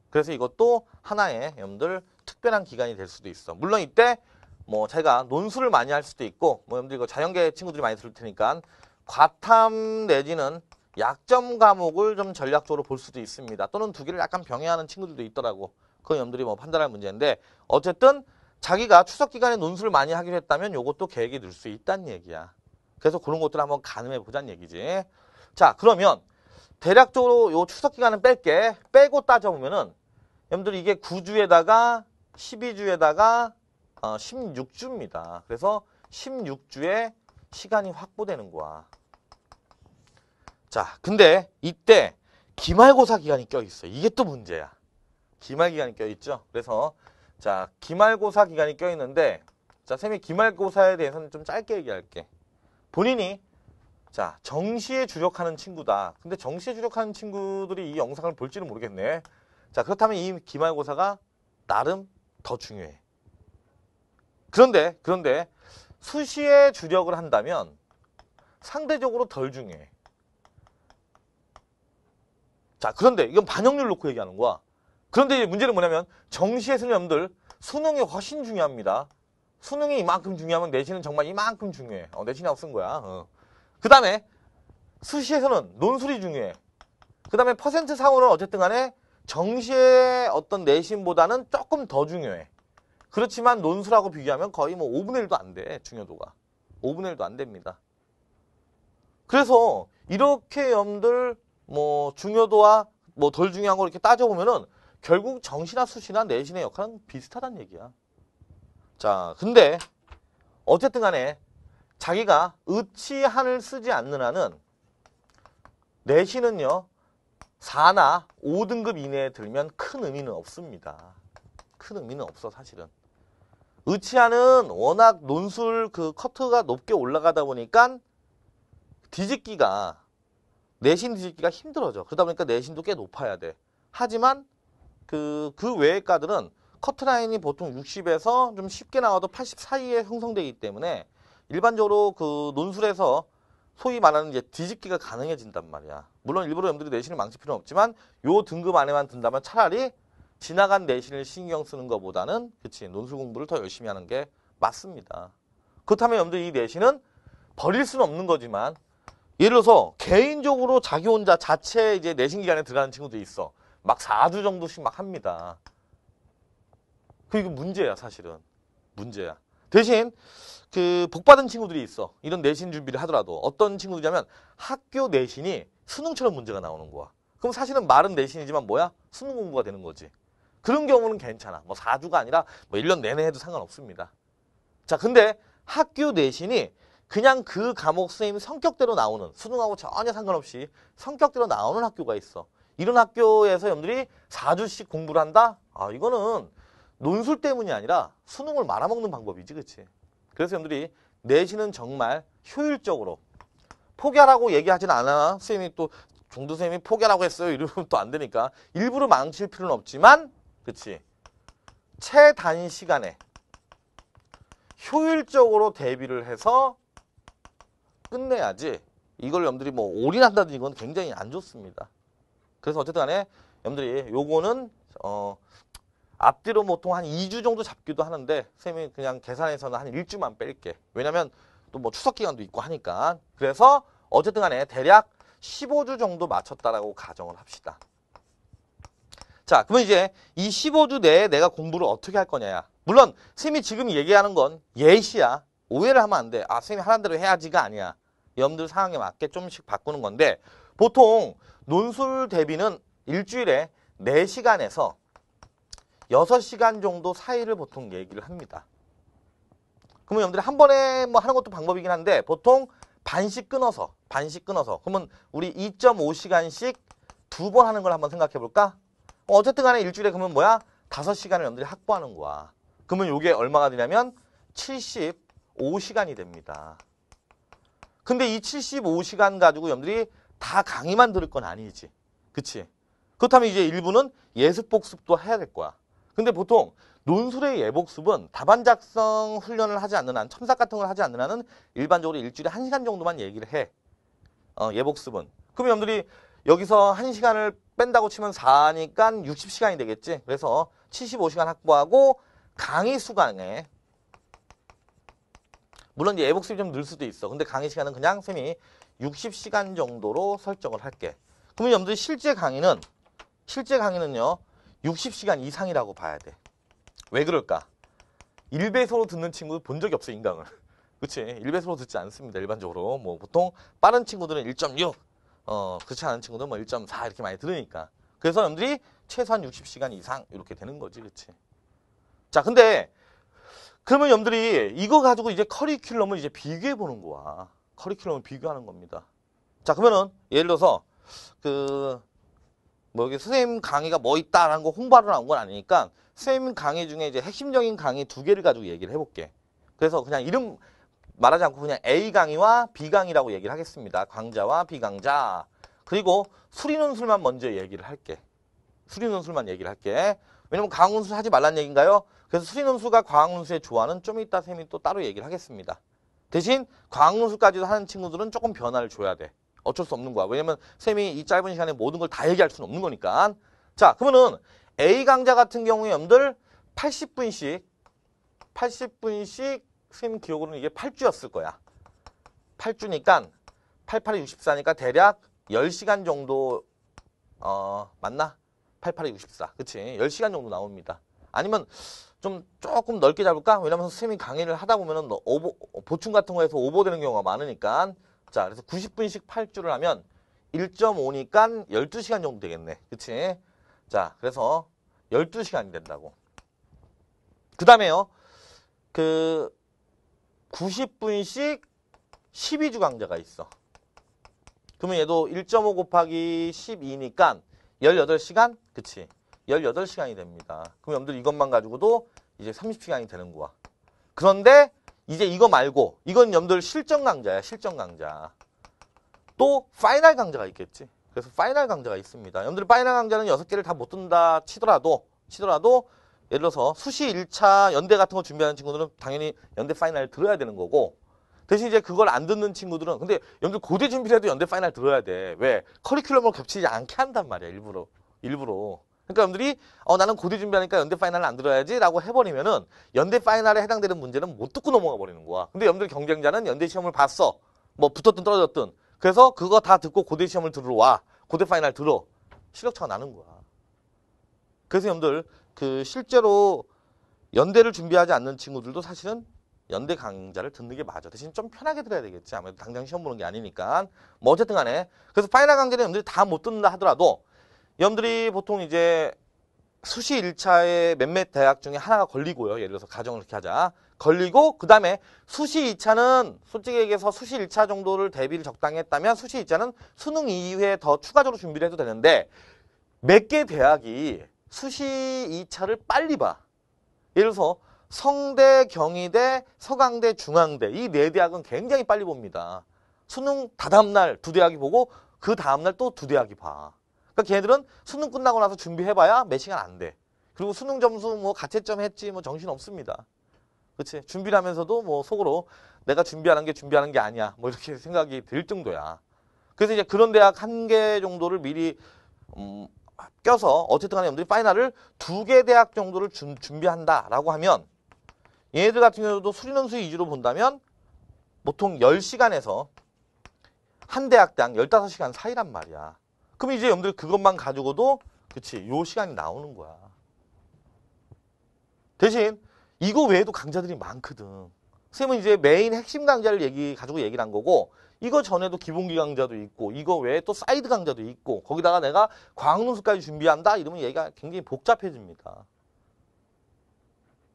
그래서 이것도 하나의 여러분들 특별한 기간이 될 수도 있어. 물론 이때 뭐 제가 논술을 많이 할 수도 있고 뭐 여러분들 이거 자연계 친구들이 많이 들을 테니까 과탐 내지는 약점 과목을 좀 전략적으로 볼 수도 있습니다. 또는 두 개를 약간 병행하는 친구들도 있더라고. 그건 여러분들이 뭐 판단할 문제인데 어쨌든 자기가 추석 기간에 논술을 많이 하기로 했다면 이것도 계획이 늘 수 있다는 얘기야. 그래서 그런 것들 을 한번 가늠해 보자는 얘기지. 자 그러면 대략적으로 요 추석 기간은 뺄게. 빼고 따져보면은 여러분들 이게 9주에다가 12주에다가 어, 16주입니다. 그래서 16주에 시간이 확보되는 거야. 자, 근데 이때 기말고사 기간이 껴있어. 이게 또 문제야. 기말 기간이 껴있죠. 그래서 자 기말고사 기간이 껴있는데 자 쌤이 기말고사에 대해서는 좀 짧게 얘기할게. 본인이 자 정시에 주력하는 친구다. 근데 정시에 주력하는 친구들이 이 영상을 볼지는 모르겠네. 자 그렇다면 이 기말고사가 나름 더 중요해. 그런데 그런데 수시에 주력을 한다면 상대적으로 덜 중요해. 자 그런데 이건 반영률 놓고 얘기하는 거야. 그런데 문제는 뭐냐면 정시에서는 여러분들 수능이 훨씬 중요합니다. 수능이 이만큼 중요하면 내신은 정말 이만큼 중요해. 어, 내신이 없은 거야. 어. 그 다음에 수시에서는 논술이 중요해. 그 다음에 퍼센트 상으로는 어쨌든 간에 정시의 어떤 내신보다는 조금 더 중요해. 그렇지만 논술하고 비교하면 거의 뭐 5분의 1도 안 돼. 중요도가. 5분의 1도 안 됩니다. 그래서 이렇게 여러분들 뭐 중요도와 뭐 덜 중요한 걸 이렇게 따져보면은 결국 정시나 수시나 내신의 역할은 비슷하다는 얘기야. 자, 근데 어쨌든 간에 자기가 의치한을 쓰지 않는 한은 내신은요 4나 5등급 이내에 들면 큰 의미는 없습니다. 큰 의미는 없어 사실은. 의치한은 워낙 논술 그 커트가 높게 올라가다 보니까 뒤집기가 내신 뒤집기가 힘들어져. 그러다 보니까 내신도 꽤 높아야 돼. 하지만 그, 그 외의 과들은 커트라인이 보통 60에서 좀 쉽게 나와도 80 사이에 형성되기 때문에 일반적으로 그 논술에서 소위 말하는 이제 뒤집기가 가능해진단 말이야. 물론 일부러 여러분들이 내신을 망칠 필요는 없지만 요 등급 안에만 든다면 차라리 지나간 내신을 신경 쓰는 것보다는 그치 논술 공부를 더 열심히 하는 게 맞습니다. 그렇다면 여러분들 이 내신은 버릴 수는 없는 거지만 예를 들어서 개인적으로 자기 혼자 자체 이제 내신 기간에 들어가는 친구도 있어. 막 4주 정도씩 막 합니다. 그 이거 문제야 사실은 문제야. 대신 그 복받은 친구들이 있어. 이런 내신 준비를 하더라도 어떤 친구들이냐면 학교 내신이 수능처럼 문제가 나오는 거야. 그럼 사실은 말은 내신이지만 뭐야? 수능 공부가 되는 거지. 그런 경우는 괜찮아. 뭐 4주가 아니라 뭐 1년 내내 해도 상관없습니다. 자, 근데 학교 내신이 그냥 그 과목 선생님 성격대로 나오는 수능하고 전혀 상관없이 성격대로 나오는 학교가 있어. 이런 학교에서 여러분들이 4주씩 공부를 한다? 아, 이거는 논술 때문이 아니라 수능을 말아먹는 방법이지, 그치? 그래서 여러분들이 내신은 정말 효율적으로 포기하라고 얘기하진 않아. 선생님이 또 종도 선생님이 포기하라고 했어요. 이러면 또 안 되니까. 일부러 망칠 필요는 없지만, 그치? 최단 시간에 효율적으로 대비를 해서 끝내야지 이걸 여러분들이 뭐 올인한다든지 이건 굉장히 안 좋습니다. 그래서 어쨌든 간에 여러분들이 요거는 어 앞뒤로 보통 한 2주 정도 잡기도 하는데 선생님이 그냥 계산해서는 한 1주만 뺄게. 왜냐면 또 뭐 추석 기간도 있고 하니까. 그래서 어쨌든 간에 대략 15주 정도 맞췄다라고 가정을 합시다. 자, 그러면 이제 이 15주 내에 내가 공부를 어떻게 할 거냐야. 물론 선생님이 지금 얘기하는 건 예시야. 오해를 하면 안 돼. 아, 선생님이 하는 대로 해야지가 아니야. 여러분들 상황에 맞게 좀씩 바꾸는 건데 보통 논술 대비는 일주일에 4시간에서 6시간 정도 사이를 보통 얘기를 합니다. 그러면 여러분들이 한 번에 뭐 하는 것도 방법이긴 한데 보통 반씩 끊어서 반씩 끊어서 그러면 우리 2.5시간씩 두 번 하는 걸 한번 생각해 볼까? 어쨌든 간에 일주일에 그러면 뭐야? 5시간을 여러분들이 확보하는 거야. 그러면 이게 얼마가 되냐면 75시간이 됩니다. 근데 이 75시간 가지고 여러분들이 다 강의만 들을 건 아니지. 그치? 그렇다면 이제 일부는 예습 복습도 해야 될 거야. 근데 보통 논술의 예복습은 답안 작성 훈련을 하지 않는 한, 첨삭 같은 걸 하지 않는 한은 일반적으로 일주일에 1시간 정도만 얘기를 해. 어, 예복습은. 그럼 여러분들이 여기서 1시간을 뺀다고 치면 4니까 60시간이 되겠지. 그래서 75시간 확보하고 강의 수강에 물론 이제 예복습이 좀 늘 수도 있어. 근데 강의 시간은 그냥 쌤이 60시간 정도로 설정을 할게. 그러면 여러분들이 실제 강의는 실제 강의는요. 60시간 이상이라고 봐야 돼. 왜 그럴까? 1배속으로 듣는 친구 본 적이 없어 인강을. 그치? 1배속으로 듣지 않습니다. 일반적으로. 뭐 보통 빠른 친구들은 1.6, 어 그렇지 않은 친구들은 뭐 1.4 이렇게 많이 들으니까. 그래서 여러분들이 최소한 60시간 이상 이렇게 되는 거지. 그치? 자, 근데 그러면 여러분들이 이거 가지고 이제 커리큘럼을 이제 비교해 보는 거야. 커리큘럼을 비교하는 겁니다. 자, 그러면은 예를 들어서 그 뭐 여기 선생님 강의가 뭐 있다라는 거 홍보하러 나온 건 아니니까 선생님 강의 중에 이제 핵심적인 강의 두 개를 가지고 얘기를 해볼게. 그래서 그냥 이름 말하지 않고 그냥 A 강의와 B 강의라고 얘기를 하겠습니다. 강자와 비강자. 그리고 수리논술만 먼저 얘기를 할게. 수리논술만 얘기를 할게. 왜냐면 강운술 하지 말란 얘기인가요? 그래서 수리논술과 과학논술의 조화는 좀 이따 쌤이 또 따로 얘기를 하겠습니다. 대신 과학논술까지도 하는 친구들은 조금 변화를 줘야 돼. 어쩔 수 없는 거야. 왜냐면 쌤이 이 짧은 시간에 모든 걸 다 얘기할 수는 없는 거니까. 자, 그러면은 A 강좌 같은 경우에 여러분들 80분씩 80분씩 선생님 기억으로는 이게 8주였을 거야. 8주니까 88에 64니까 대략 10시간 정도 어 맞나? 88에 64. 그치? 10시간 정도 나옵니다. 아니면 좀 조금 넓게 잡을까? 왜냐면 선생님이 강의를 하다 보면은 보충 같은 거에서 오버되는 경우가 많으니까 자 그래서 90분씩 8주를 하면 1.5니까 12시간 정도 되겠네. 그치? 자 그래서 12시간이 된다고. 그 다음에요. 그 90분씩 12주 강좌가 있어. 그러면 얘도 1.5 곱하기 12니까 18시간? 그치. 18시간이 됩니다. 그럼 여러분들 이것만 가지고도 이제 30시간이 되는 거야. 그런데 이제 이거 말고 이건 여러분들 실전 강좌야. 실전 강좌. 또 파이널 강좌가 있겠지. 그래서 파이널 강좌가 있습니다. 여러분들 파이널 강좌는 6개를 다 못 듣는다 치더라도 치더라도 예를 들어서 수시 1차 연대 같은 거 준비하는 친구들은 당연히 연대 파이널 들어야 되는 거고 대신 이제 그걸 안 듣는 친구들은 근데 여러분들 고대 준비를 해도 연대 파이널 들어야 돼. 왜? 커리큘럼을 겹치지 않게 한단 말이야. 일부러. 일부러. 그러니까 여러분들이 어 나는 고대 준비하니까 연대 파이널 안 들어야지 라고 해버리면은 연대 파이널에 해당되는 문제는 못 듣고 넘어가 버리는 거야. 근데 여러분들 경쟁자는 연대 시험을 봤어. 뭐 붙었든 떨어졌든. 그래서 그거 다 듣고 고대 시험을 들어와. 고대 파이널 들어. 실력차가 나는 거야. 그래서 여러분들 그 실제로 연대를 준비하지 않는 친구들도 사실은 연대 강좌를 듣는 게 맞아. 대신 좀 편하게 들어야 되겠지. 아무래도 당장 시험 보는 게 아니니까. 뭐 어쨌든 간에. 그래서 파이널 강좌는 여러분들이 다 못 듣는다 하더라도 여러분들이 보통 이제 수시 1차에 몇몇 대학 중에 하나가 걸리고요. 예를 들어서 가정을 이렇게 하자. 걸리고 그 다음에 수시 2차는 솔직히 얘기해서 수시 1차 정도를 대비를 적당히 했다면 수시 2차는 수능 이후에 더 추가적으로 준비를 해도 되는데 몇 개 대학이 수시 2차를 빨리 봐. 예를 들어서 성대, 경희대, 서강대, 중앙대 이 네 대학은 굉장히 빨리 봅니다. 수능 다다음 날 두 대학이 보고 그 다음 날 또 두 대학이 봐. 그러니까 걔네들은 수능 끝나고 나서 준비해봐야 몇 시간 안 돼. 그리고 수능 점수 뭐 가채점 했지 뭐 정신 없습니다. 그치? 준비를 하면서도 뭐 속으로 내가 준비하는 게 준비하는 게 아니야. 뭐 이렇게 생각이 들 정도야. 그래서 이제 그런 대학 한 개 정도를 미리 음, 껴서 어쨌든 간에 여러분들이 파이널을 두 개 대학 정도를 준, 준비한다라고 하면 얘네들 같은 경우도 수리논술 위주로 본다면 보통 10시간에서 한 대학당 15시간 사이란 말이야. 그럼 이제 여러분들 그것만 가지고도 그치 요 시간이 나오는 거야. 대신 이거 외에도 강좌들이 많거든. 선생님은 이제 메인 핵심 강좌를 얘기 가지고 얘기를 한 거고 이거 전에도 기본기 강좌도 있고 이거 외에 또 사이드 강좌도 있고 거기다가 내가 과학논술까지 준비한다 이러면 얘기가 굉장히 복잡해집니다.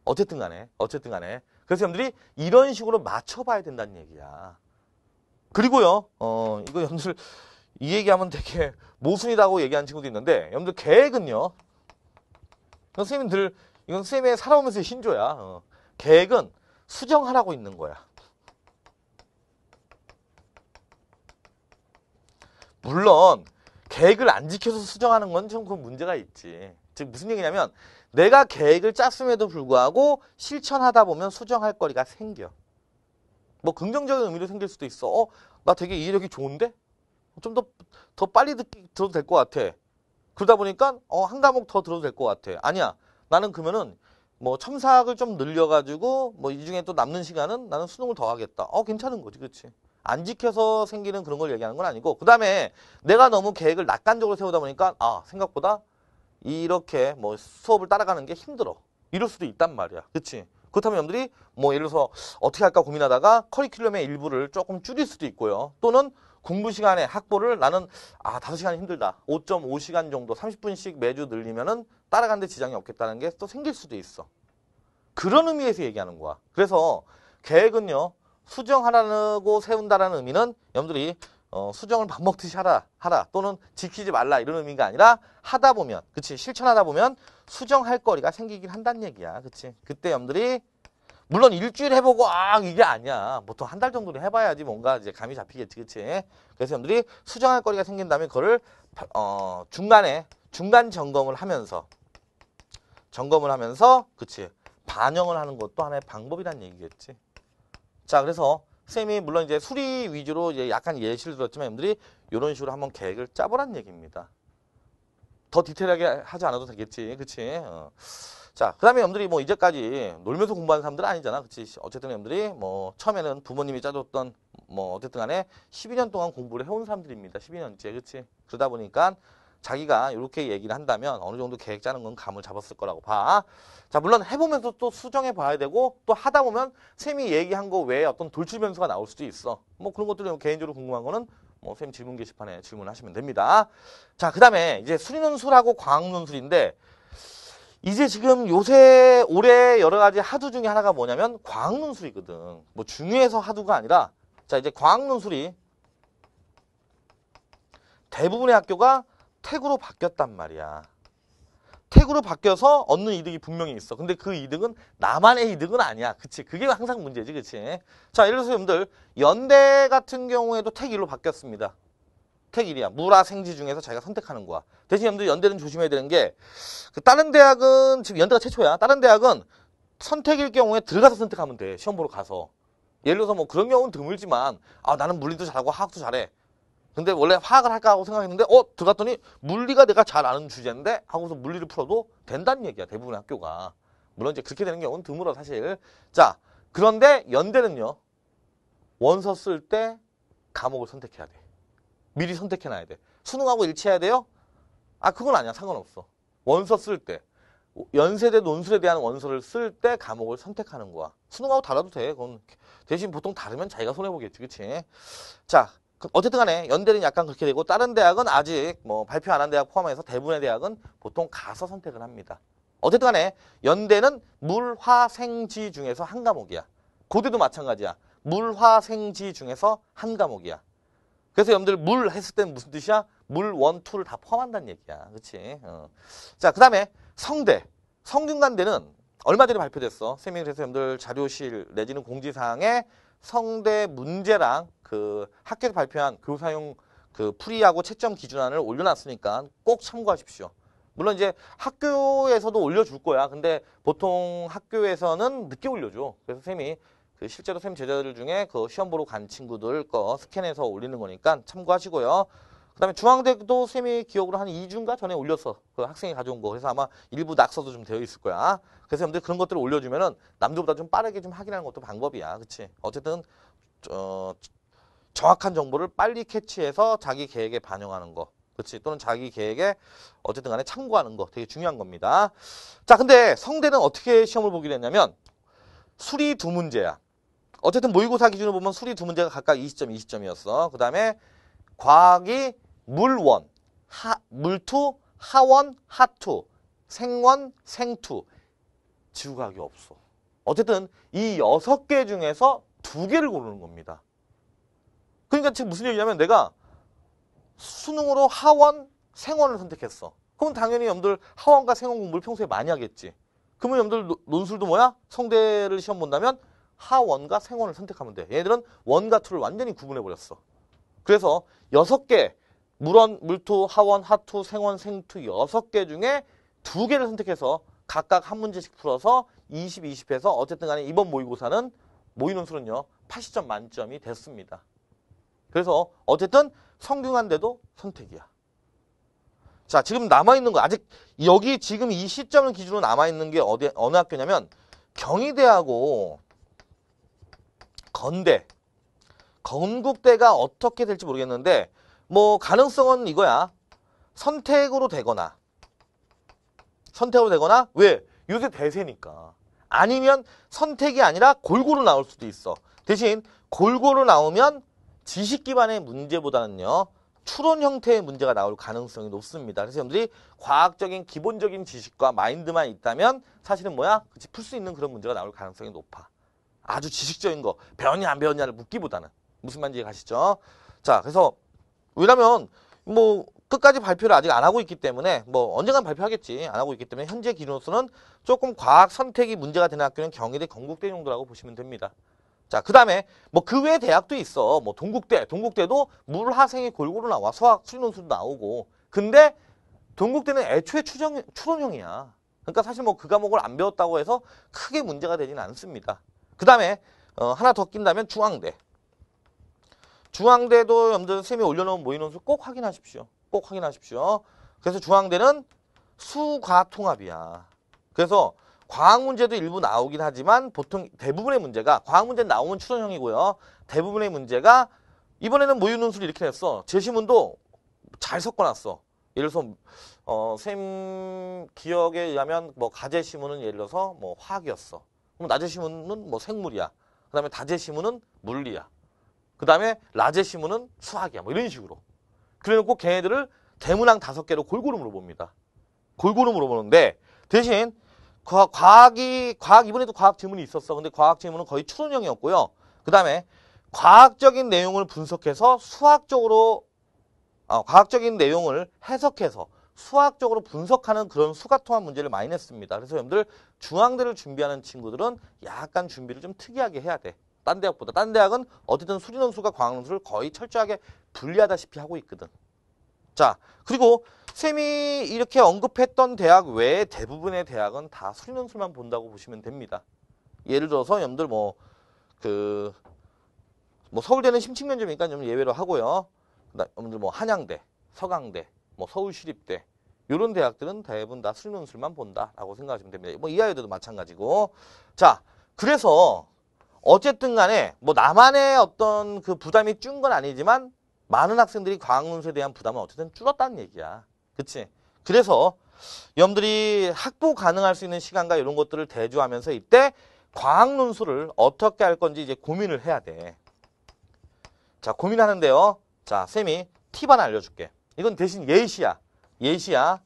어쨌든 간에 어쨌든 간에 그래서 여러분들이 이런 식으로 맞춰봐야 된다는 얘기야. 그리고요 어 이거 여러분들 이 얘기하면 되게 모순이라고 얘기하는 친구도 있는데 여러분들 계획은요 선생님들 이건 선생님의 살아오면서의 신조야. 어. 계획은 수정하라고 있는 거야. 물론 계획을 안 지켜서 수정하는 건 좀 그 문제가 있지. 즉 무슨 얘기냐면 내가 계획을 짰음에도 불구하고 실천하다 보면 수정할 거리가 생겨. 뭐 긍정적인 의미로 생길 수도 있어. 어, 나 되게 이해력이 좋은데? 좀 더 더 빨리 듣기, 들어도 될 것 같아. 그러다 보니까 어, 한 과목 더 들어도 될 것 같아. 아니야. 나는 그러면은 뭐 첨삭을 좀 늘려가지고 뭐 이 중에 또 남는 시간은 나는 수능을 더 하겠다. 어 괜찮은 거지, 그렇지? 안 지켜서 생기는 그런 걸 얘기하는 건 아니고 그 다음에 내가 너무 계획을 낙관적으로 세우다 보니까 아 생각보다 이렇게 뭐 수업을 따라가는 게 힘들어. 이럴 수도 있단 말이야, 그렇지? 그렇다면 여러분들이 뭐 예를 들어서 어떻게 할까 고민하다가 커리큘럼의 일부를 조금 줄일 수도 있고요. 또는 공부 시간에 학보를 나는 아 다섯 시간이 힘들다. 5.5시간 정도 30분씩 매주 늘리면은 따라가는데 지장이 없겠다는 게 또 생길 수도 있어. 그런 의미에서 얘기하는 거야. 그래서 계획은요. 수정하라고 세운다라는 의미는 여러분들이 어, 수정을 밥 먹듯이 하라, 하라 또는 지키지 말라 이런 의미가 아니라 하다 보면 그치 실천하다 보면 수정할 거리가 생기긴 한다는 얘기야. 그치 그때 여러분들이 물론 일주일 해보고 아 이게 아니야. 보통 한 달 정도는 해봐야지 뭔가 이제 감이 잡히겠지, 그치? 그래서 여러분들이 수정할 거리가 생긴다면 그거를 어, 중간에 중간 점검을 하면서 점검을 하면서 그치 반영을 하는 것도 하나의 방법이란 얘기겠지. 자 그래서 쌤이 물론 이제 수리 위주로 이제 약간 예시를 들었지만 여러분들이 이런 식으로 한번 계획을 짜보란 얘기입니다. 더 디테일하게 하지 않아도 되겠지. 그치? 어. 자, 그 다음에 여러분들이 뭐 이제까지 놀면서 공부하는 사람들은 아니잖아. 그치? 어쨌든 여러분들이 뭐 처음에는 부모님이 짜줬던 뭐 어쨌든 간에 12년 동안 공부를 해온 사람들입니다. 12년째. 그치? 그러다 보니까 자기가 이렇게 얘기를 한다면 어느 정도 계획 짜는 건 감을 잡았을 거라고 봐. 자, 물론 해보면서 또 수정해 봐야 되고 또 하다 보면 쌤이 얘기한 거 외에 어떤 돌출 변수가 나올 수도 있어. 뭐 그런 것들은 개인적으로 궁금한 거는 뭐 쌤 질문 게시판에 질문하시면 됩니다. 자, 그 다음에 이제 수리논술하고 과학논술인데 이제 지금 요새 올해 여러 가지 하두 중에 하나가 뭐냐면 과학논술이거든. 뭐 중요해서 하두가 아니라 자 이제 과학논술이 대부분의 학교가 택으로 바뀌었단 말이야. 택으로 바뀌어서 얻는 이득이 분명히 있어. 근데 그 이득은 나만의 이득은 아니야. 그치? 그게 항상 문제지. 그치? 자, 예를 들어서 여러분들 연대 같은 경우에도 택 1로 바뀌었습니다. 택 1이야. 물화 생지 중에서 자기가 선택하는 거야. 대신 여러분들 연대는 조심해야 되는 게 그 다른 대학은 지금 연대가 최초야. 다른 대학은 선택일 경우에 들어가서 선택하면 돼. 시험 보러 가서. 예를 들어서 뭐 그런 경우는 드물지만 아 나는 물리도 잘하고 화학도 잘해. 근데 원래 화학을 할까 하고 생각했는데 어 들어갔더니 물리가 내가 잘 아는 주제인데 하고서 물리를 풀어도 된다는 얘기야 대부분의 학교가 물론 이제 그렇게 되는 경우는 드물어 사실 자 그런데 연대는요 원서 쓸 때 과목을 선택해야 돼 미리 선택해놔야 돼. 수능하고 일치해야 돼요? 아 그건 아니야. 상관없어. 원서 쓸 때. 연세대 논술에 대한 원서를 쓸 때 과목을 선택하는 거야. 수능하고 달아도 돼. 그건 대신 보통 다르면 자기가 손해보겠지. 그치? 자그 어쨌든 간에 연대는 약간 그렇게 되고 다른 대학은 아직 뭐 발표 안 한 대학 포함해서 대부분의 대학은 보통 가서 선택을 합니다. 어쨌든 간에 연대는 물화생지 중에서 한 과목이야. 고대도 마찬가지야. 물화생지 중에서 한 과목이야. 그래서 여러분들 물 했을 때는 무슨 뜻이야? 물, 원, 투를 다 포함한다는 얘기야. 그치? 어. 자, 그 다음에 성대. 성균관대는 얼마 전에 발표됐어. 쌤이 그래서 여러분들 자료실 내지는 공지사항에 성대 문제랑 그 학교에서 발표한 교사용 그 풀이하고 채점 기준안을 올려놨으니까 꼭 참고하십시오. 물론 이제 학교에서도 올려줄 거야. 근데 보통 학교에서는 늦게 올려줘. 그래서 쌤이 그 실제로 쌤 제자들 중에 그 시험 보러 간 친구들 거 스캔해서 올리는 거니까 참고하시고요. 그 다음에 중앙대도 쌤이 기억으로 한 2주인가 전에 올렸어. 그 학생이 가져온 거. 그래서 아마 일부 낙서도 좀 되어 있을 거야. 그래서 여러분들 그런 것들을 올려주면은 남들보다 좀 빠르게 좀 확인하는 것도 방법이야. 그치? 어쨌든, 어, 정확한 정보를 빨리 캐치해서 자기 계획에 반영하는 거. 그렇지 또는 자기 계획에 어쨌든 간에 참고하는 거 되게 중요한 겁니다. 자 근데 성대는 어떻게 시험을 보기로 했냐면 수리 두 문제야. 어쨌든 모의고사 기준으로 보면 수리 두 문제가 각각 20점 20점이었어. 그 다음에 과학이 물원, 하, 물투, 하원, 하투, 생원, 생투 지구과학이 없어. 어쨌든 이 여섯 개 중에서 두 개를 고르는 겁니다. 그러니까 지금 무슨 얘기냐면 내가 수능으로 하원, 생원을 선택했어. 그럼 당연히 여러분들 하원과 생원 공부를 평소에 많이 하겠지. 그러면 여러분들 논술도 뭐야? 성대를 시험 본다면 하원과 생원을 선택하면 돼. 얘들은 원과 투를 완전히 구분해버렸어. 그래서 여섯 개 물원, 물투, 하원, 하투, 생원, 생투 여섯 개 중에 두 개를 선택해서 각각 한 문제씩 풀어서 20, 20해서 어쨌든 간에 이번 모의고사는 모의논술은요 80점 만점이 됐습니다. 그래서 어쨌든 성균관대도 선택이야. 자, 지금 남아있는 거, 아직 여기 지금 이 시점을 기준으로 남아있는 게 어디, 어느 학교냐면 경희대하고 건대, 건국대가 어떻게 될지 모르겠는데 뭐 가능성은 이거야. 선택으로 되거나 선택으로 되거나 왜? 요새 대세니까. 아니면 선택이 아니라 골고루 나올 수도 있어. 대신 골고루 나오면 지식 기반의 문제보다는요. 추론 형태의 문제가 나올 가능성이 높습니다. 그래서 여러분들이 과학적인 기본적인 지식과 마인드만 있다면 사실은 뭐야? 풀수 있는 그런 문제가 나올 가능성이 높아. 아주 지식적인 거 배웠냐 안 배웠냐를 묻기보다는 무슨 말인지 가시죠? 자, 그래서 왜냐면 뭐 끝까지 발표를 아직 안 하고 있기 때문에 뭐 언젠간 발표하겠지 안 하고 있기 때문에 현재 기준으로서는 조금 과학 선택이 문제가 되는 학교는 경희대 건국대 정도라고 보시면 됩니다. 자, 그 다음에 뭐 그 외에 대학도 있어. 뭐 동국대, 동국대도 물하생이 골고루 나와. 수학, 수리논술도 나오고. 근데 동국대는 애초에 추정, 추론형이야. 그러니까 사실 뭐 그 과목을 안 배웠다고 해서 크게 문제가 되지는 않습니다. 그 다음에 어, 하나 더 낀다면 중앙대. 중앙대도 여러분들 쌤이 올려놓은 모의논술 꼭 확인하십시오. 꼭 확인하십시오. 그래서 중앙대는 수과 통합이야. 그래서 과학 문제도 일부 나오긴 하지만 보통 대부분의 문제가 과학 문제 나오면 추론형이고요. 대부분의 문제가 이번에는 모의논술 이렇게 냈어. 제시문도 잘 섞어놨어. 예를 들어서 어, 쌤 기억에 의하면 뭐 가제 시문은 예를 들어서 뭐 화학이었어. 그럼 낮에 시문은 뭐 생물이야. 그 다음에 다제 시문은 물리야. 그 다음에 라제 시문은 수학이야. 뭐 이런 식으로. 그래놓고 걔네들을 대문항 다섯 개로 골고루 물어봅니다. 골고루 물어보는데 대신 과, 과학이 과학 이번에도 과학 질문이 있었어. 근데 과학 질문은 거의 추론형이었고요. 그 다음에 과학적인 내용을 분석해서 수학적으로 아, 과학적인 내용을 해석해서 수학적으로 분석하는 그런 수가통합 문제를 많이 냈습니다. 그래서 여러분들 중앙대를 준비하는 친구들은 약간 준비를 좀 특이하게 해야 돼. 딴 대학보다. 딴 대학은 어쨌든 수리논술과 과학논술을 거의 철저하게 분리하다시피 하고 있거든. 자, 그리고 쌤이 이렇게 언급했던 대학 외에 대부분의 대학은 다 수리논술만 본다고 보시면 됩니다. 예를 들어서 여러분들 뭐, 그, 뭐 서울대는 심층 면접이니까 좀 예외로 하고요. 여러분들 뭐 한양대, 서강대, 뭐 서울시립대 이런 대학들은 대부분 다 수리논술만 본다라고 생각하시면 됩니다. 뭐 이하여대도 마찬가지고. 자, 그래서 어쨌든 간에 뭐 나만의 어떤 그 부담이 준 건 아니지만 많은 학생들이 과학논술에 대한 부담은 어쨌든 줄었다는 얘기야. 그치? 그래서 여러분들이 학부 가능할 수 있는 시간과 이런 것들을 대조하면서 이때 과학 논술을 어떻게 할 건지 이제 고민을 해야 돼. 자, 고민하는데요. 자, 쌤이 팁 하나 알려줄게. 이건 대신 예시야. 예시야.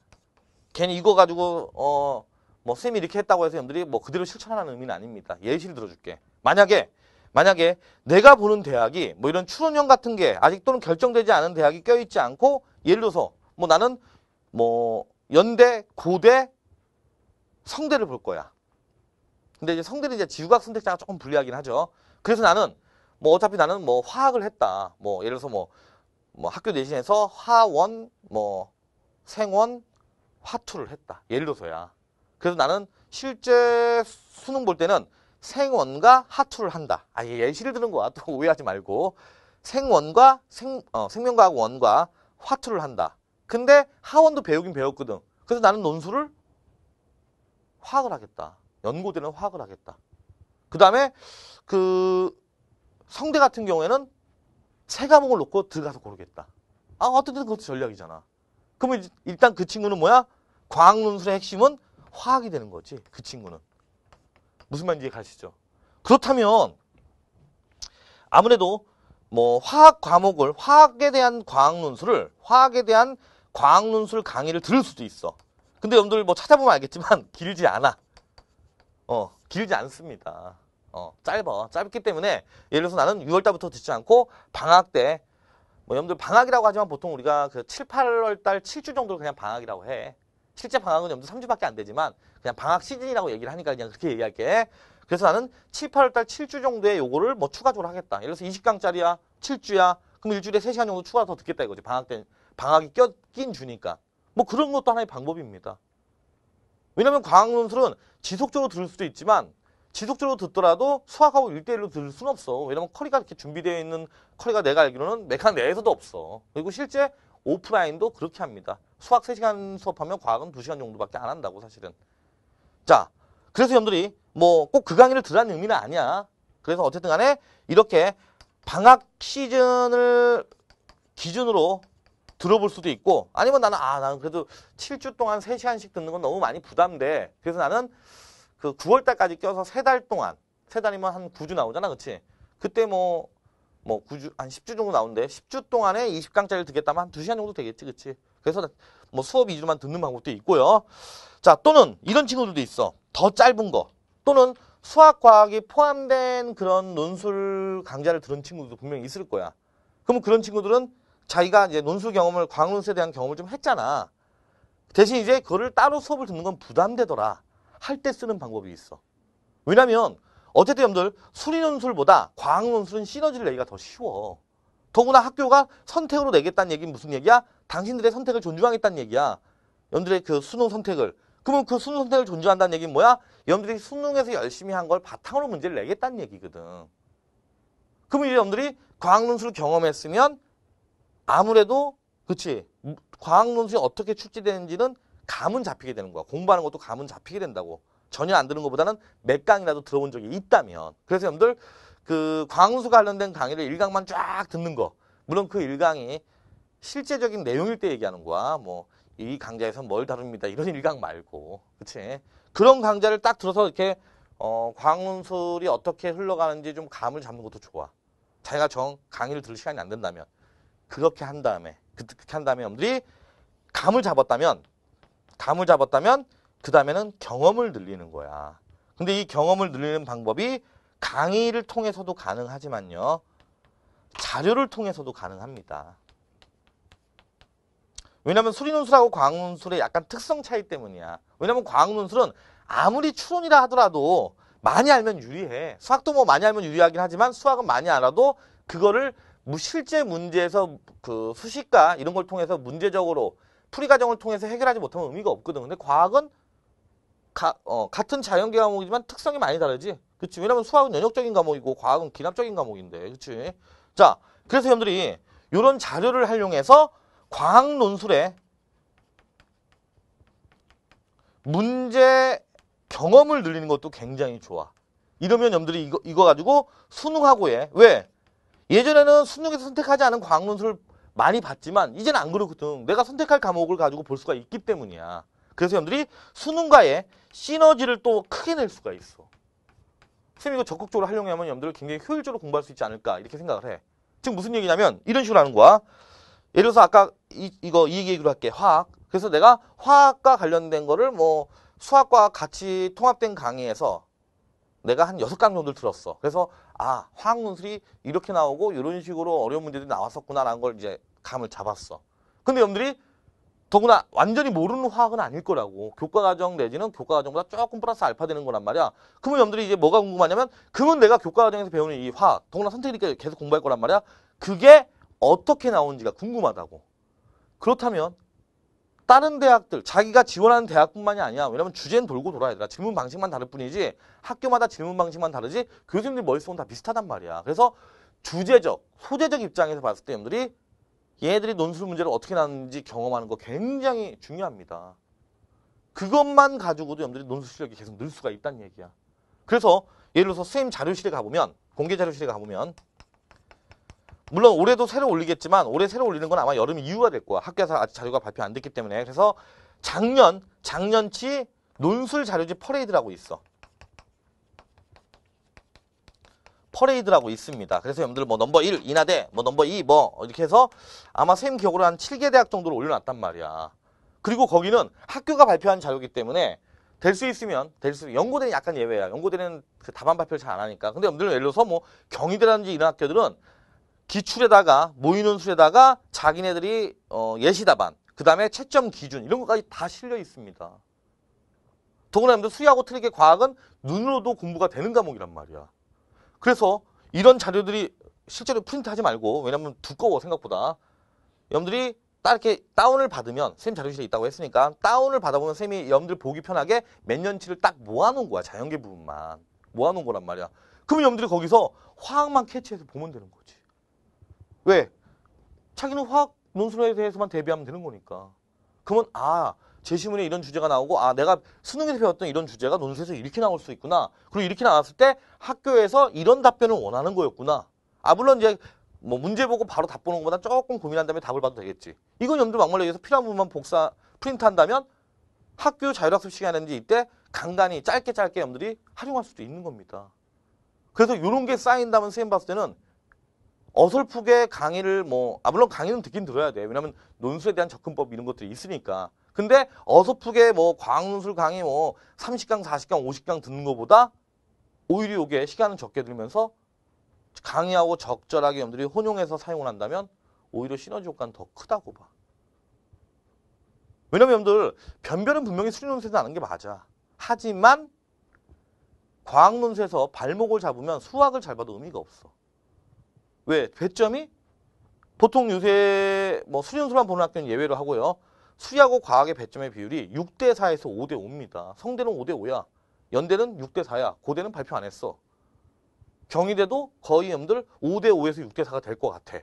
괜히 이거 가지고 어 뭐 쌤이 이렇게 했다고 해서 여러분들이 뭐 그대로 실천하는 의미는 아닙니다. 예시를 들어줄게. 만약에 만약에 내가 보는 대학이 뭐 이런 추론형 같은 게 아직 또는 결정되지 않은 대학이 껴있지 않고 예를 들어서 뭐 나는 뭐 연대, 고대, 성대를 볼 거야. 근데 이제 성대는 이제 지구과학 선택자가 조금 불리하긴 하죠. 그래서 나는 뭐 어차피 나는 뭐 화학을 했다. 뭐 예를 들어서 뭐, 뭐 학교 내신에서 화원, 뭐 생원, 화투를 했다. 예를 들어서야. 그래서 나는 실제 수능 볼 때는 생원과 하투를 한다. 아, 예시를 드는 거야. 또 오해하지 말고. 생원과 생, 어, 생명과학 원과 화투를 한다. 근데 하원도 배우긴 배웠거든. 그래서 나는 논술을 화학을 하겠다. 연고대는 화학을 하겠다. 그 다음에 그 성대 같은 경우에는 세 과목을 놓고 들어가서 고르겠다. 아, 어쨌든 그것도 전략이잖아. 그러면 일단 그 친구는 뭐야? 과학 논술의 핵심은 화학이 되는 거지. 그 친구는. 무슨 말인지 가시죠. 그렇다면 아무래도 뭐 화학 과목을 화학에 대한 과학 논술을 화학에 대한 과학 논술 강의를 들을 수도 있어. 근데 여러분들 뭐 찾아보면 알겠지만 길지 않아. 어, 길지 않습니다. 어, 짧아. 짧기 때문에 예를 들어서 나는 6월 달부터 듣지 않고 방학 때 뭐 여러분들 방학이라고 하지만 보통 우리가 그 7, 8월 달 7주 정도를 그냥 방학이라고 해. 실제 방학은 여러분들 3주밖에 안 되지만 그냥 방학 시즌이라고 얘기를 하니까 그냥 그렇게 얘기할게. 그래서 나는 7, 8월 달 7주 정도의 요거를 뭐 추가적으로 하겠다. 예를 들어서 20강짜리야. 7주야. 그럼 일주일에 3시간 정도 추가 더 듣겠다 이거지. 방학 때 방학이 껴 낀 주니까. 뭐 그런 것도 하나의 방법입니다. 왜냐면 과학 논술은 지속적으로 들을 수도 있지만 지속적으로 듣더라도 수학하고 1대1로 들을 수는 없어. 왜냐면 커리가 이렇게 준비되어 있는 커리가 내가 알기로는 메칸 내에서도 없어. 그리고 실제 오프라인도 그렇게 합니다. 수학 3시간 수업하면 과학은 2시간 정도밖에 안 한다고 사실은. 자, 그래서 여러분들이 뭐 꼭 그 강의를 들으라는 의미는 아니야. 그래서 어쨌든 간에 이렇게 방학 시즌을 기준으로 들어볼 수도 있고 아니면 나는 아 나는 그래도 7주 동안 3시간씩 듣는 건 너무 많이 부담돼. 그래서 나는 그 9월 달까지 껴서 3달 동안 3달이면 한 9주 나오잖아. 그치? 그때 뭐뭐 9주 한 10주 정도 나오는데 10주 동안에 20강짜리를 듣겠다면 한 2시간 정도 되겠지. 그치? 그래서 뭐 수업 위주로만 듣는 방법도 있고요. 자, 또는 이런 친구들도 있어. 더 짧은 거. 또는 수학 과학이 포함된 그런 논술 강좌를 들은 친구들도 분명히 있을 거야. 그러면 그런 친구들은 자기가 이제 논술 경험을 과학 논술에 대한 경험을 좀 했잖아. 대신 이제 그거를 따로 수업을 듣는 건 부담되더라. 할 때 쓰는 방법이 있어. 왜냐면 어쨌든 여러분들 수리 논술보다 과학 논술은 시너지를 내기가 더 쉬워. 더구나 학교가 선택으로 내겠다는 얘기는 무슨 얘기야? 당신들의 선택을 존중하겠다는 얘기야. 여러분들의 그 수능 선택을. 그러면 그 수능 선택을 존중한다는 얘기는 뭐야? 여러분들이 수능에서 열심히 한 걸 바탕으로 문제를 내겠다는 얘기거든. 그러면 이제 여러분들이 과학 논술을 경험했으면 아무래도 그치? 과학 논술이 어떻게 출제되는지는 감은 잡히게 되는 거야. 공부하는 것도 감은 잡히게 된다고. 전혀 안 들은 것보다는 몇 강이라도 들어본 적이 있다면. 그래서 여러분들 그 광수 관련된 강의를 1강만 쫙 듣는 거. 물론 그 1강이 실제적인 내용일 때 얘기하는 거야. 뭐 이 강좌에서 뭘 다룹니다. 이런 1강 말고. 그치? 그런 강좌를 딱 들어서 이렇게 어, 광론술이 어떻게 흘러가는지 좀 감을 잡는 것도 좋아. 자기가 정 강의를 들을 시간이 안 된다면 그렇게 한 다음에 그- 그렇게 한 다음에 여러분들이 감을 잡았다면 감을 잡았다면 그 다음에는 경험을 늘리는 거야. 근데 이 경험을 늘리는 방법이 강의를 통해서도 가능하지만요. 자료를 통해서도 가능합니다. 왜냐하면 수리논술하고 과학논술의 약간 특성 차이 때문이야. 왜냐하면 과학논술은 아무리 추론이라 하더라도 많이 알면 유리해. 수학도 뭐 많이 알면 유리하긴 하지만 수학은 많이 알아도 그거를 무- 실제 문제에서 그 수식과 이런 걸 통해서 문제적으로 풀이 과정을 통해서 해결하지 못하면 의미가 없거든. 근데 과학은 가- 어, 같은 자연계 과목이지만 특성이 많이 다르지. 그치? 왜냐면 수학은 연역적인 과목이고 과학은 기납적인 과목인데. 그치? 자, 그래서 여러분들이 이런 자료를 활용해서 과학 논술에 문제 경험을 늘리는 것도 굉장히 좋아. 이러면 여러분들이 이거, 이거 가지고 수능하고에 왜? 예전에는 수능에서 선택하지 않은 과학 논술을 많이 봤지만 이제는 안 그렇거든. 내가 선택할 과목을 가지고 볼 수가 있기 때문이야. 그래서 여러분들이 수능과의 시너지를 또 크게 낼 수가 있어. 선생님 이거 적극적으로 활용하면 여러분들 굉장히 효율적으로 공부할 수 있지 않을까 이렇게 생각을 해. 지금 무슨 얘기냐면 이런 식으로 하는 거야. 예를 들어서 아까 이, 이거 이 얘기로 할게. 화학. 그래서 내가 화학과 관련된 거를 뭐 수학과 같이 통합된 강의에서 내가 한 여섯 강 정도를 들었어. 그래서 아 화학 논술이 이렇게 나오고 이런 식으로 어려운 문제들이 나왔었구나라는 걸 이제 감을 잡았어. 근데 여러분들이 더구나 완전히 모르는 화학은 아닐 거라고. 교과 과정 내지는 교과 과정보다 조금 플러스 알파 되는 거란 말이야. 그러면 여러분들이 이제 뭐가 궁금하냐면 그러면 내가 교과 과정에서 배우는 이 화학, 더구나 선택이니까 계속 공부할 거란 말이야. 그게 어떻게 나오는지가 궁금하다고. 그렇다면 다른 대학들, 자기가 지원하는 대학뿐만이 아니야. 왜냐면 주제는 돌고 돌아야 돼. 질문 방식만 다를 뿐이지 학교마다 질문 방식만 다르지 교수님들 머릿속은 다 비슷하단 말이야. 그래서 주제적, 소재적 입장에서 봤을 때 여러분들이 얘네들이 논술 문제를 어떻게 나왔는지 경험하는 거 굉장히 중요합니다. 그것만 가지고도 여러분들이 논술 실력이 계속 늘 수가 있다는 얘기야. 그래서 예를 들어서 선생님 자료실에 가보면 공개 자료실에 가보면 물론 올해도 새로 올리겠지만 올해 새로 올리는 건 아마 여름 이후가 될 거야. 학교에서 아직 자료가 발표 안 됐기 때문에 그래서 작년 작년치 논술 자료집 퍼레이드라고 있어. 퍼레이드라고 있습니다. 그래서 여러분들 뭐 넘버 1 인하대, 뭐 넘버 2 뭐 이렇게 해서 아마 쌤 기억으로 한 7개 대학 정도를 올려놨단 말이야. 그리고 거기는 학교가 발표한 자료이기 때문에 될 수 있으면 될 수 연고대는 약간 예외야. 연고대는 그 답안 발표를 잘 안 하니까. 근데 여러분들 예를 들어서 뭐 경희대라든지 이런 학교들은 기출에다가 모의논술에다가 자기네들이 어, 예시 답안, 그 다음에 채점 기준 이런 것까지 다 실려 있습니다. 더구나 여러분들 수리하고 틀리게 과학은 눈으로도 공부가 되는 과목이란 말이야. 그래서 이런 자료들이 실제로 프린트하지 말고 왜냐면 두꺼워 생각보다 여러분들이 딱 이렇게 다운을 받으면 쌤 자료실에 있다고 했으니까 다운을 받아보면 쌤이 여러분들 보기 편하게 몇 년치를 딱 모아놓은 거야 자연계 부분만 모아놓은 거란 말이야 그러면 여러분들이 거기서 화학만 캐치해서 보면 되는 거지 왜? 자기는 화학 논술에 대해서만 대비하면 되는 거니까 그러면 아 제시문에 이런 주제가 나오고 아 내가 수능에서 배웠던 이런 주제가 논술에서 이렇게 나올 수 있구나. 그리고 이렇게 나왔을 때 학교에서 이런 답변을 원하는 거였구나. 아 물론 이제 뭐 문제 보고 바로 답 보는 것보다 조금 고민한 다음에 답을 봐도 되겠지. 이건 염두 막말로 위해서 필요한 부분만 복사 프린트한다면 학교 자율학습 시간인지 이때 간간히 짧게 짧게 염들이 활용할 수도 있는 겁니다. 그래서 이런 게 쌓인다면 선생님 봤을 때는 어설프게 강의를 뭐, 아, 물론 강의는 듣긴 들어야 돼. 왜냐면 논술에 대한 접근법 이런 것들이 있으니까. 근데 어설프게 뭐 과학논술 강의 뭐 30강, 40강, 50강 듣는 것보다 오히려 이게 시간은 적게 들면서 강의하고 적절하게 여러분들이 혼용해서 사용을 한다면 오히려 시너지 효과는 더 크다고 봐. 왜냐면 여러분들 변별은 분명히 수리논술에서 나는 게 맞아. 하지만 과학논술에서 발목을 잡으면 수학을 잘 봐도 의미가 없어. 왜? 배점이 보통 요새 뭐 수리논술만 보는 학교는 예외로 하고요. 수리하고 과학의 배점의 비율이 6대 4에서 5대 5입니다. 성대는 5대 5야. 연대는 6대 4야. 고대는 발표 안 했어. 경희대도 거의 여러분들 5대 5에서 6대 4가 될 것 같아.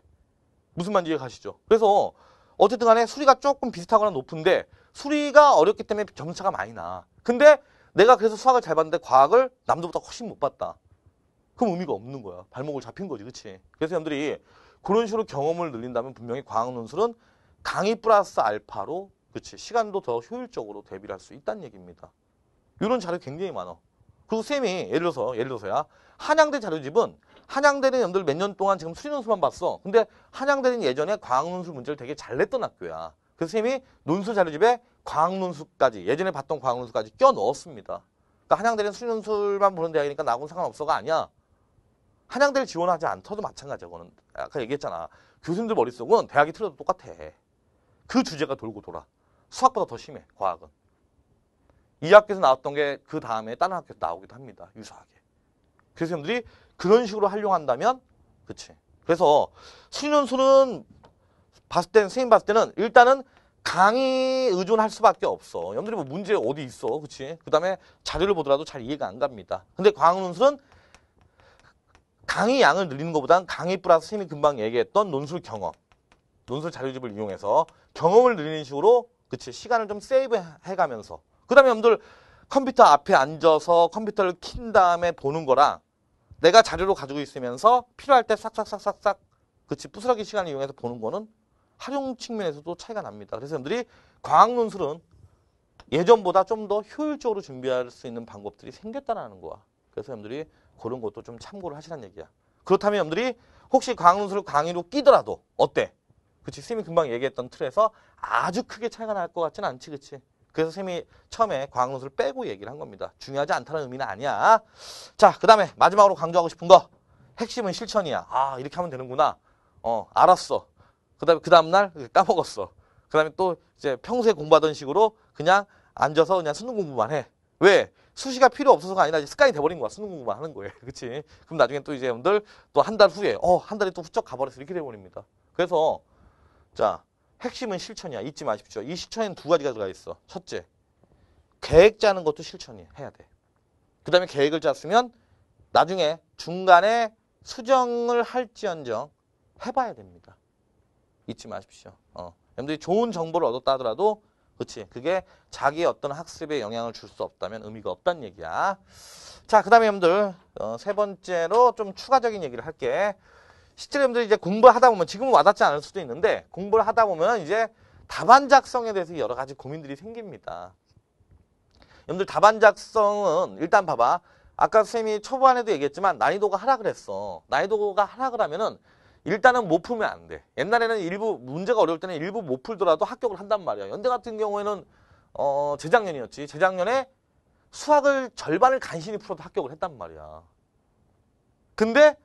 무슨 말인지 가시죠? 그래서 어쨌든 간에 수리가 조금 비슷하거나 높은데 수리가 어렵기 때문에 점수차가 많이 나. 근데 내가 그래서 수학을 잘 봤는데 과학을 남들보다 훨씬 못 봤다. 그럼 의미가 없는 거야. 발목을 잡힌 거지, 그치? 그래서 여러분들이 그런 식으로 경험을 늘린다면 분명히 과학 논술은 강의 플러스 알파로, 그치? 시간도 더 효율적으로 대비를 할 수 있다는 얘기입니다. 이런 자료 굉장히 많아. 그리고 쌤이 예를 들어서, 예를 들어서야 한양대 자료집은 한양대는 여러분들 몇 년 동안 지금 수리 논술만 봤어. 근데 한양대는 예전에 과학 논술 문제를 되게 잘 냈던 학교야. 그래서 쌤이 논술 자료집에 과학 논술까지 예전에 봤던 과학 논술까지 껴 넣었습니다. 그러니까 한양대는 수리 논술만 보는 대학이니까 나하고는 상관없어가 아니야. 한양대를 지원하지 않더라도 마찬가지야. 그거는 아까 얘기했잖아. 교수님들 머릿속은 대학이 틀려도 똑같아. 그 주제가 돌고 돌아. 수학보다 더 심해. 과학은. 이 학교에서 나왔던 게 그 다음에 다른 학교에서 나오기도 합니다. 유사하게. 여러분들이 그런 식으로 활용한다면 그치. 그래서 수련술은 봤을 때는 선생님 봤을 때는 일단은 강의 의존할 수밖에 없어. 여러분들이 뭐 문제 어디 있어. 그치. 그 다음에 자료를 보더라도 잘 이해가 안 갑니다. 근데 과학논술은 강의 양을 늘리는 것보다는 강의 플러스 선생님이 금방 얘기했던 논술 경험. 논술 자료집을 이용해서 경험을 늘리는 식으로 그치 시간을 좀 세이브 해가면서 그 다음에 여러분들 컴퓨터 앞에 앉아서 컴퓨터를 킨 다음에 보는 거랑 내가 자료로 가지고 있으면서 필요할 때 싹싹싹싹싹 그치 부스러기 시간을 이용해서 보는 거는 활용 측면에서도 차이가 납니다. 그래서 여러분들이 과학 논술은 예전보다 좀 더 효율적으로 준비할 수 있는 방법들이 생겼다는 거야. 그래서 여러분들이 그런 것도 좀 참고를 하시라는 얘기야. 그렇다면 여러분들이 혹시 논술을 강의로 끼더라도 어때? 그치 쌤이 금방 얘기했던 틀에서 아주 크게 차이가 날 것 같지는 않지 그치? 그래서 쌤이 처음에 과학 논술을 빼고 얘기를 한 겁니다. 중요하지 않다는 의미는 아니야. 자, 그 다음에 마지막으로 강조하고 싶은 거. 핵심은 실천이야. 아, 이렇게 하면 되는구나. 어, 알았어. 그 다음에 그 다음날 까먹었어. 그 다음에 또 이제 평소에 공부하던 식으로 그냥 앉아서 그냥 수능 공부만 해. 왜? 수시가 필요 없어서가 아니라 이제 습관이 돼버린 거야. 수능 공부만 하는 거예요. 그치? 그럼 나중에 또 이제 여러분들 또 한 달 후에, 어, 한 달이 또 훌쩍 가버려서 이렇게 돼버립니다. 그래서, 자, 핵심은 실천이야. 잊지 마십시오. 이 실천에는 두 가지가 들어가 있어. 첫째, 계획 짜는 것도 실천이 해야 돼. 그 다음에 계획을 짰으면 나중에 중간에 수정을 할지언정 해봐야 됩니다. 잊지 마십시오. 어. 여러분들이 좋은 정보를 얻었다 하더라도 그렇지. 그게 자기의 어떤 학습에 영향을 줄 수 없다면 의미가 없다는 얘기야. 자, 그 다음에 여러분들 어, 세 번째로 좀 추가적인 얘기를 할게. 실제로 여러분들이 이제 공부를 하다 보면 지금은 와닿지 않을 수도 있는데 공부를 하다 보면 이제 답안 작성에 대해서 여러 가지 고민들이 생깁니다. 여러분들 답안 작성은 일단 봐봐. 아까 선생님이 초반에도 얘기했지만 난이도가 하락을 했어. 난이도가 하락을 하면은 일단은 못 풀면 안 돼. 옛날에는 일부 문제가 어려울 때는 일부 못 풀더라도 합격을 한단 말이야. 연대 같은 경우에는 어 재작년이었지. 재작년에 수학을 절반을 간신히 풀어도 합격을 했단 말이야. 근데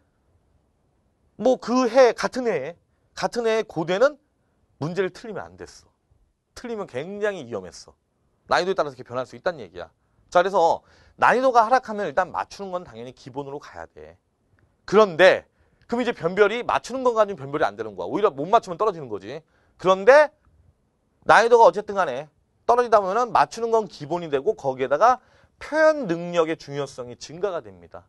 뭐 그 해 같은 해에 같은 해에 고대는 문제를 틀리면 안 됐어. 틀리면 굉장히 위험했어. 난이도에 따라서 이렇게 변할 수 있다는 얘기야. 자, 그래서 난이도가 하락하면 일단 맞추는 건 당연히 기본으로 가야 돼. 그런데 그럼 이제 변별이 맞추는 건 가지고 변별이 안 되는 거야. 오히려 못 맞추면 떨어지는 거지. 그런데 난이도가 어쨌든 간에 떨어지다 보면은 맞추는 건 기본이 되고 거기에다가 표현 능력의 중요성이 증가가 됩니다.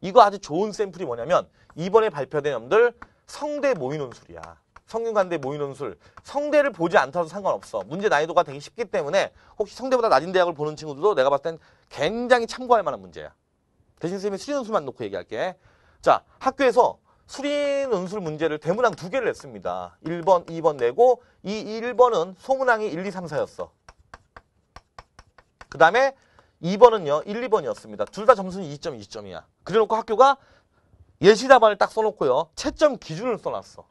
이거 아주 좋은 샘플이 뭐냐면 이번에 발표된 놈들 성대 모의논술이야. 성균관대 모의논술. 성대를 보지 않더라도 상관없어. 문제 난이도가 되게 쉽기 때문에 혹시 성대보다 낮은 대학을 보는 친구들도 내가 봤을 땐 굉장히 참고할 만한 문제야. 대신 선생님이 수리논술만 놓고 얘기할게. 자, 학교에서 수리논술 문제를 대문항 두 개를 냈습니다. 1번, 2번 내고 이 1번은 소문항이 1, 2, 3, 4였어. 그 다음에 2번은요. 1, 2번이었습니다. 둘 다 점수는 2점, 2점이야. 그래놓고 학교가 예시 답안을 딱 써놓고요. 채점 기준을 써놨어.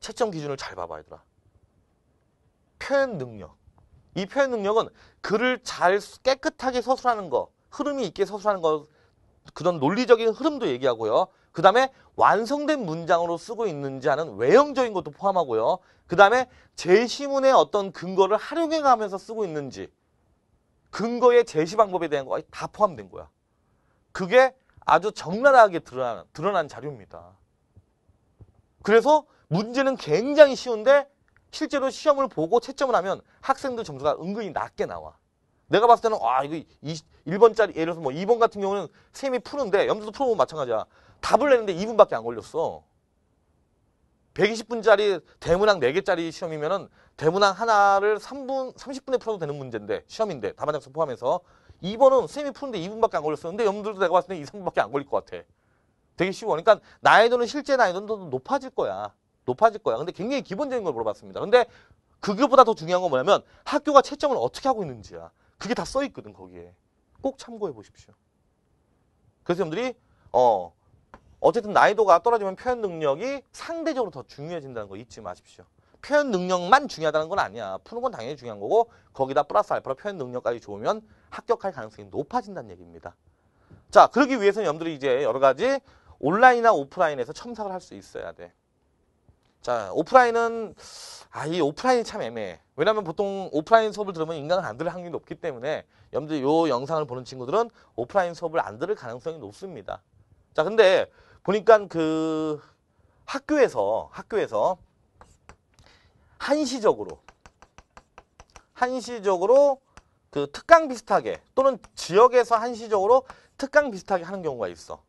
채점 기준을 잘 봐봐 얘들아. 표현 능력. 이 표현 능력은 글을 잘 깨끗하게 서술하는 거, 흐름이 있게 서술하는 거, 그런 논리적인 흐름도 얘기하고요. 그 다음에 완성된 문장으로 쓰고 있는지 하는 외형적인 것도 포함하고요. 그 다음에 제시문의 어떤 근거를 활용해 가면서 쓰고 있는지 근거의 제시 방법에 대한 거다 포함된 거야. 그게 아주 적나라하게 드러난, 드러난 자료입니다. 그래서 문제는 굉장히 쉬운데 실제로 시험을 보고 채점을 하면 학생들 점수가 은근히 낮게 나와. 내가 봤을 때는 와 이거 1번짜리 예를 들어서 뭐 2번 같은 경우는 쌤이 푸는데 염두도 풀어보면 마찬가지야. 답을 내는데 2분밖에 안 걸렸어. 120분짜리 대문항 4개짜리 시험이면은 대문항 하나를 3분, 30분에 풀어도 되는 문제인데, 시험인데, 답안 작성 포함해서. 2번은 쌤이 푸는데 2분밖에 안 걸렸어. 근데 여러분들도 내가 봤을 때 2, 3분밖에 안 걸릴 것 같아. 되게 쉬워. 그러니까 난이도는 실제 난이도는 더 높아질 거야. 높아질 거야. 근데 굉장히 기본적인 걸 물어봤습니다. 근데 그거보다 더 중요한 건 뭐냐면 학교가 채점을 어떻게 하고 있는지야. 그게 다 써 있거든, 거기에. 꼭 참고해 보십시오. 그래서 여러분들이, 어, 어쨌든 난이도가 떨어지면 표현 능력이 상대적으로 더 중요해진다는 거 잊지 마십시오. 표현 능력만 중요하다는 건 아니야. 푸는 건 당연히 중요한 거고 거기다 플러스 알파로 표현 능력까지 좋으면 합격할 가능성이 높아진다는 얘기입니다. 자, 그러기 위해서는 여러분들이 이제 여러 가지 온라인이나 오프라인에서 첨삭을 할 수 있어야 돼. 자, 오프라인은 아, 이 오프라인이 참 애매해. 왜냐면 보통 오프라인 수업을 들으면 인강을 안 들을 확률이 높기 때문에 여러분들 요 영상을 보는 친구들은 오프라인 수업을 안 들을 가능성이 높습니다. 자, 근데 보니까 그 학교에서 학교에서 한시적으로 한시적으로 그 특강 비슷하게 또는 지역에서 한시적으로 특강 비슷하게 하는 경우가 있어.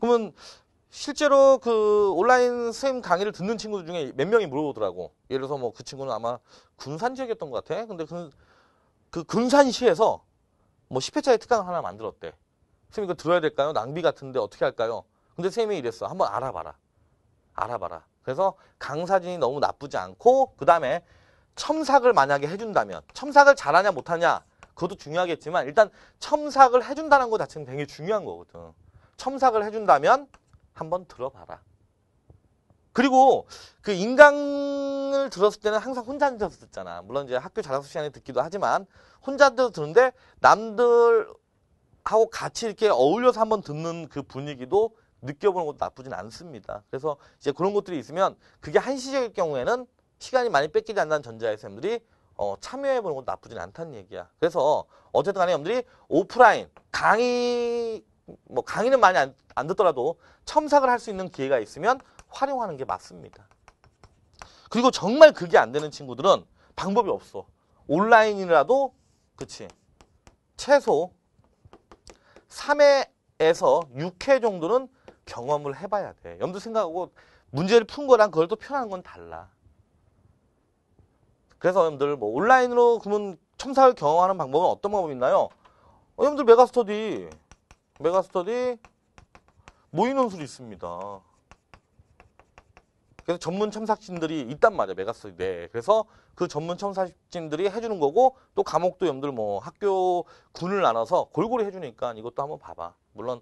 그러면 실제로 그 온라인 선생님 강의를 듣는 친구들 중에 몇 명이 물어보더라고. 예를 들어서 뭐 그 친구는 아마 군산 지역이었던 것 같아. 근데 그, 그 군산시에서 뭐 10회짜리 특강을 하나 만들었대. 선생님 이거 들어야 될까요? 낭비 같은데 어떻게 할까요? 근데 선생님이 이랬어. 한번 알아봐라. 알아봐라. 그래서 강사진이 너무 나쁘지 않고 그 다음에 첨삭을 만약에 해준다면 첨삭을 잘하냐 못하냐 그것도 중요하겠지만 일단 첨삭을 해준다는 것 자체는 되게 중요한 거거든. 첨삭을 해준다면 한번 들어봐라. 그리고 그 인강을 들었을 때는 항상 혼자 앉아서 듣잖아. 물론 이제 학교 자습 시간에 듣기도 하지만 혼자 앉아서 듣는데 남들하고 같이 이렇게 어울려서 한번 듣는 그 분위기도 느껴보는 것도 나쁘진 않습니다. 그래서 이제 그런 것들이 있으면 그게 한시적일 경우에는 시간이 많이 뺏기지 않는 전자의 쌤들이 어, 참여해보는 것도 나쁘진 않다는 얘기야. 그래서 어쨌든 간에 여러분들이 오프라인 강의 뭐 강의는 많이 안, 안 듣더라도 첨삭을 할 수 있는 기회가 있으면 활용하는 게 맞습니다. 그리고 정말 그게 안 되는 친구들은 방법이 없어. 온라인이라도 그치 최소 3회에서 6회 정도는 경험을 해봐야 돼. 여러분들 생각하고 문제를 푼 거랑 그걸 또 표현하는 건 달라. 그래서 여러분들 뭐 온라인으로 그러면 첨삭을 경험하는 방법은 어떤 방법이 있나요? 어, 여러분들 메가스터디 메가스터디 모의 논술이 있습니다. 그래서 전문 첨삭진들이 있단 말이야 메가스터디 네. 그래서 그 전문 첨삭진들이 해주는 거고 또 과목도 여러분들 뭐 학교 군을 나눠서 골고루 해주니까 이것도 한번 봐봐. 물론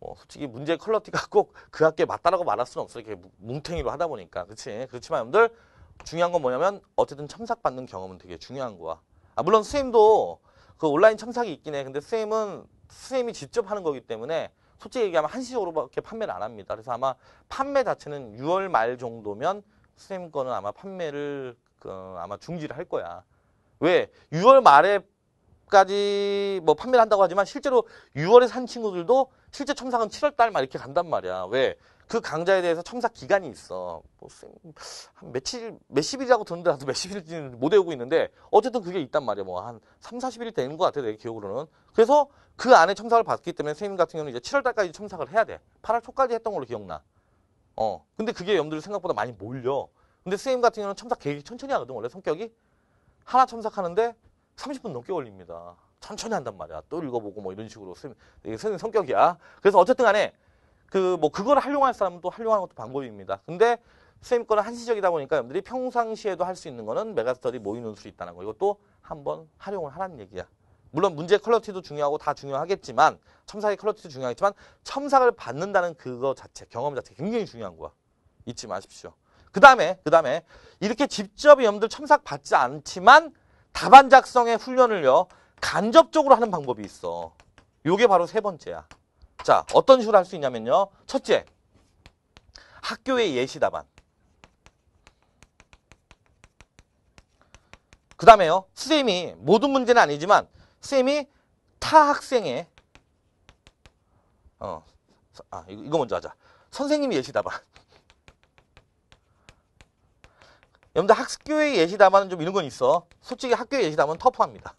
뭐 솔직히 문제 퀄러티가 꼭 그 학교에 맞다라고 말할 수는 없어 이렇게 뭉탱이로 하다 보니까 그렇지 그렇지만 여러분들 중요한 건 뭐냐면 어쨌든 첨삭받는 경험은 되게 중요한 거야. 아 물론 선생님도 그 온라인 첨삭이 있긴 해. 근데 선생님은 선생님이 직접 하는 거기 때문에 솔직히 얘기하면 한시적으로밖에 판매를 안 합니다. 그래서 아마 판매 자체는 6월 말 정도면 선생님 거는 아마 판매를 그 아마 중지를 할 거야. 왜? 6월 말에 까지 뭐 판매를 한다고 하지만 실제로 6월에 산 친구들도 실제 첨삭은 7월 달말 이렇게 간단 말이야. 왜? 그 강좌에 대해서 첨삭 기간이 있어. 뭐, 한 며칠, 몇십일이라고 듣는데 나도 몇십일인지는 못 외우고 있는데 어쨌든 그게 있단 말이야. 뭐 한 3, 40일이 되는 것 같아. 내 기억으로는. 그래서 그 안에 첨삭을 받기 때문에 선생님 같은 경우는 이제 7월 달까지 첨삭을 해야 돼. 8월 초까지 했던 걸로 기억나. 어. 근데 그게 여러분들 생각보다 많이 몰려. 근데 선생님 같은 경우는 첨삭 계획이 천천히 하거든. 원래 성격이. 하나 첨삭하는데 30분 넘게 걸립니다. 천천히 한단 말이야. 또 읽어보고 뭐 이런 식으로 선생님, 선생님 성격이야. 그래서 어쨌든 간에 그 뭐 그걸 활용할 사람은 또 활용하는 것도 방법입니다. 근데 선생님 거는 한시적이다 보니까 여러분들이 평상시에도 할 수 있는 거는 메가스터디 모의 논 술이 있다는 거. 이것도 한번 활용을 하라는 얘기야. 물론 문제 퀄러티도 중요하고 다 중요하겠지만 첨삭의 퀄러티도 중요하겠지만 첨삭을 받는다는 그거 자체 경험 자체 굉장히 중요한 거야. 잊지 마십시오. 그 다음에 그 다음에 이렇게 직접 여러분들 첨삭 받지 않지만 답안 작성의 훈련을요 간접적으로 하는 방법이 있어. 요게 바로 세 번째야. 자 어떤 식으로 할 수 있냐면요. 첫째 학교의 예시 답안. 그 다음에요. 선생님이 모든 문제는 아니지만 선생님이 타 학생의 어, 아 이거, 이거 먼저 하자. 선생님이 예시 답안. 여러분들 학교의 예시 답안은 좀 이런 건 있어. 솔직히 학교의 예시 답안은 터프합니다.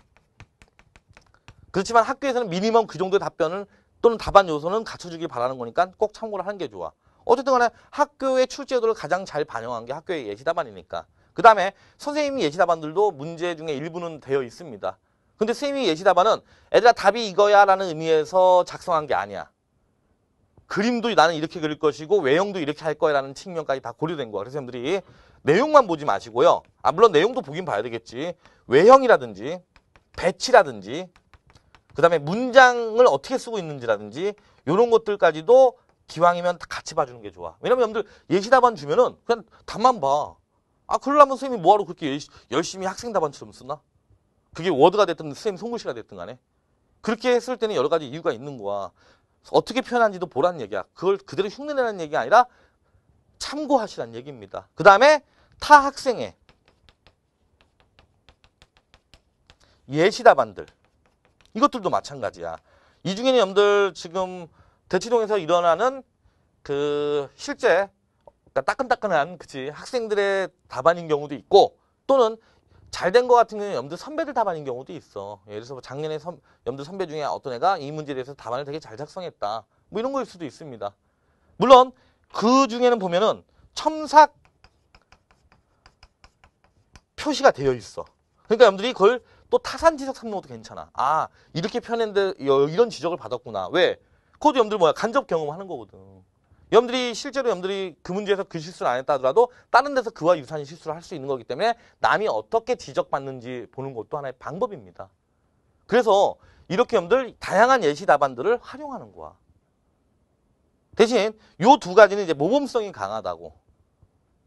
그렇지만 학교에서는 미니멈 그 정도의 답변을 또는 답안 요소는 갖춰주길 바라는 거니까 꼭 참고를 하는 게 좋아. 어쨌든 간에 학교의 출제도를 가장 잘 반영한 게 학교의 예시 답안이니까. 그 다음에 선생님이 예시 답안들도 문제 중에 일부는 되어 있습니다. 근데 선생님이 예시 답안은 애들아 답이 이거야 라는 의미에서 작성한 게 아니야. 그림도 나는 이렇게 그릴 것이고 외형도 이렇게 할 거야 라는 측면까지 다 고려된 거야. 그래서 여러분들이 내용만 보지 마시고요. 아 물론 내용도 보긴 봐야 되겠지. 외형이라든지 배치라든지 그 다음에 문장을 어떻게 쓰고 있는지라든지 이런 것들까지도 기왕이면 다 같이 봐주는 게 좋아. 왜냐면 여러분들 예시 답안 주면은 그냥 답만 봐. 아 그러려면 선생님이 뭐하러 그렇게 예시- 열심히 학생 답안처럼 쓰나? 그게 워드가 됐든 선생님 손글씨가 됐든 간에 그렇게 했을 때는 여러 가지 이유가 있는 거야. 어떻게 표현한지도 보라는 얘기야. 그걸 그대로 흉내내라는 얘기가 아니라 참고하시라는 얘기입니다. 그 다음에 타 학생의 예시 답안들 이것들도 마찬가지야. 이 중에는 여러분들 지금 대치동에서 일어나는 그 실제 그러니까 따끈따끈한 그치 학생들의 답안인 경우도 있고 또는 잘된거 같은 경우는 여러분들 선배들 답안인 경우도 있어. 예를 들어서 작년에 선, 여러분들 선배 중에 어떤 애가 이 문제에 대해서 답안을 되게 잘 작성했다. 뭐 이런 거일 수도 있습니다. 물론 그 중에는 보면은 첨삭 표시가 되어 있어. 그러니까 여러분들이 그걸 또 타산 지적 삼는 것도 괜찮아. 아 이렇게 표현했는데 여- 이런 지적을 받았구나. 왜? 그것도 여러분들 뭐야 간접 경험하는 거거든. 여러분들이 실제로 여러분들이 그 문제에서 그 실수를 안 했다 하더라도 다른 데서 그와 유사한 실수를 할 수 있는 거기 때문에 남이 어떻게 지적받는지 보는 것도 하나의 방법입니다. 그래서 이렇게 여러분들 다양한 예시 답안들을 활용하는 거야. 대신 요 두 가지는 이제 모범성이 강하다고.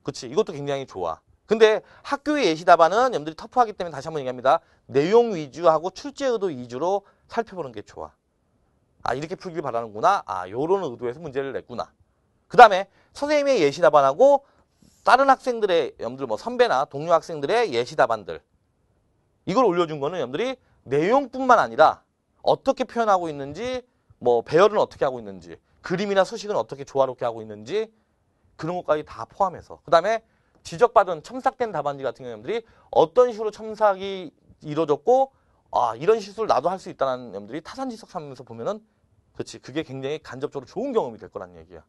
그치? 이것도 굉장히 좋아. 근데 학교의 예시 답안은 여러분들이 터프하기 때문에 다시 한번 얘기합니다. 내용 위주하고 출제 의도 위주로 살펴보는 게 좋아. 아 이렇게 풀길 바라는구나. 아 요런 의도에서 문제를 냈구나. 그 다음에 선생님의 예시 답안하고 다른 학생들의 여러분들 뭐 선배나 동료 학생들의 예시 답안들 이걸 올려준 거는 여러분들이 내용뿐만 아니라 어떻게 표현하고 있는지 뭐 배열은 어떻게 하고 있는지 그림이나 수식은 어떻게 조화롭게 하고 있는지 그런 것까지 다 포함해서 그 다음에 지적받은 첨삭된 답안지 같은 경우들이 어떤 식으로 첨삭이 이루어졌고 아 이런 실수를 나도 할 수 있다는 여러분들이 타산지석 삼으면서 보면은 그렇지 그게 굉장히 간접적으로 좋은 경험이 될 거란 얘기야.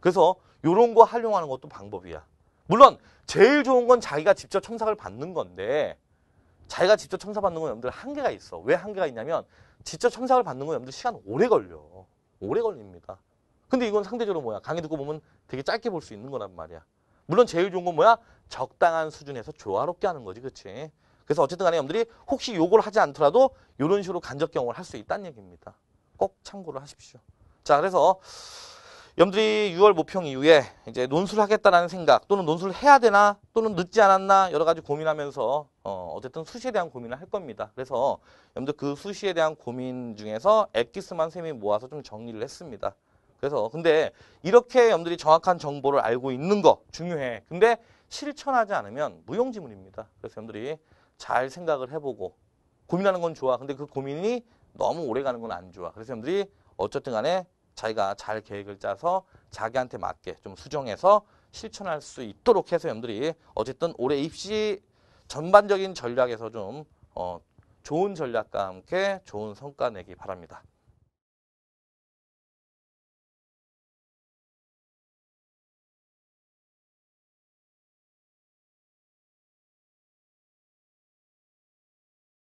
그래서 요런 거 활용하는 것도 방법이야. 물론 제일 좋은 건 자기가 직접 첨삭을 받는 건데 자기가 직접 첨삭 받는 건 여러분들 한계가 있어. 왜 한계가 있냐면 직접 첨삭을 받는 건 여러분들 시간 오래 걸려. 오래 걸립니다. 근데 이건 상대적으로 뭐야? 강의 듣고 보면 되게 짧게 볼 수 있는 거란 말이야. 물론 제일 좋은 건 뭐야? 적당한 수준에서 조화롭게 하는 거지, 그치? 그래서 어쨌든 간에 여러분들이 혹시 요걸 하지 않더라도 이런 식으로 간접 경험을 할 수 있다는 얘기입니다. 꼭 참고를 하십시오. 자, 그래서 여러분들이 6월 모평 이후에 이제 논술을 하겠다라는 생각 또는 논술을 해야 되나 또는 늦지 않았나 여러 가지 고민하면서 어, 어쨌든 수시에 대한 고민을 할 겁니다. 그래서 여러분들 그 수시에 대한 고민 중에서 엑기스만 쌤이 모아서 좀 정리를 했습니다. 그래서 근데 이렇게 여러분들이 정확한 정보를 알고 있는 거 중요해. 근데 실천하지 않으면 무용지물입니다. 그래서 여러분들이 잘 생각을 해보고 고민하는 건 좋아. 근데 그 고민이 너무 오래 가는 건 안 좋아. 그래서 여러분들이 어쨌든 간에 자기가 잘 계획을 짜서 자기한테 맞게 좀 수정해서 실천할 수 있도록 해서 여러분들이 어쨌든 올해 입시 전반적인 전략에서 좀 어, 좋은 전략과 함께 좋은 성과 내기 바랍니다.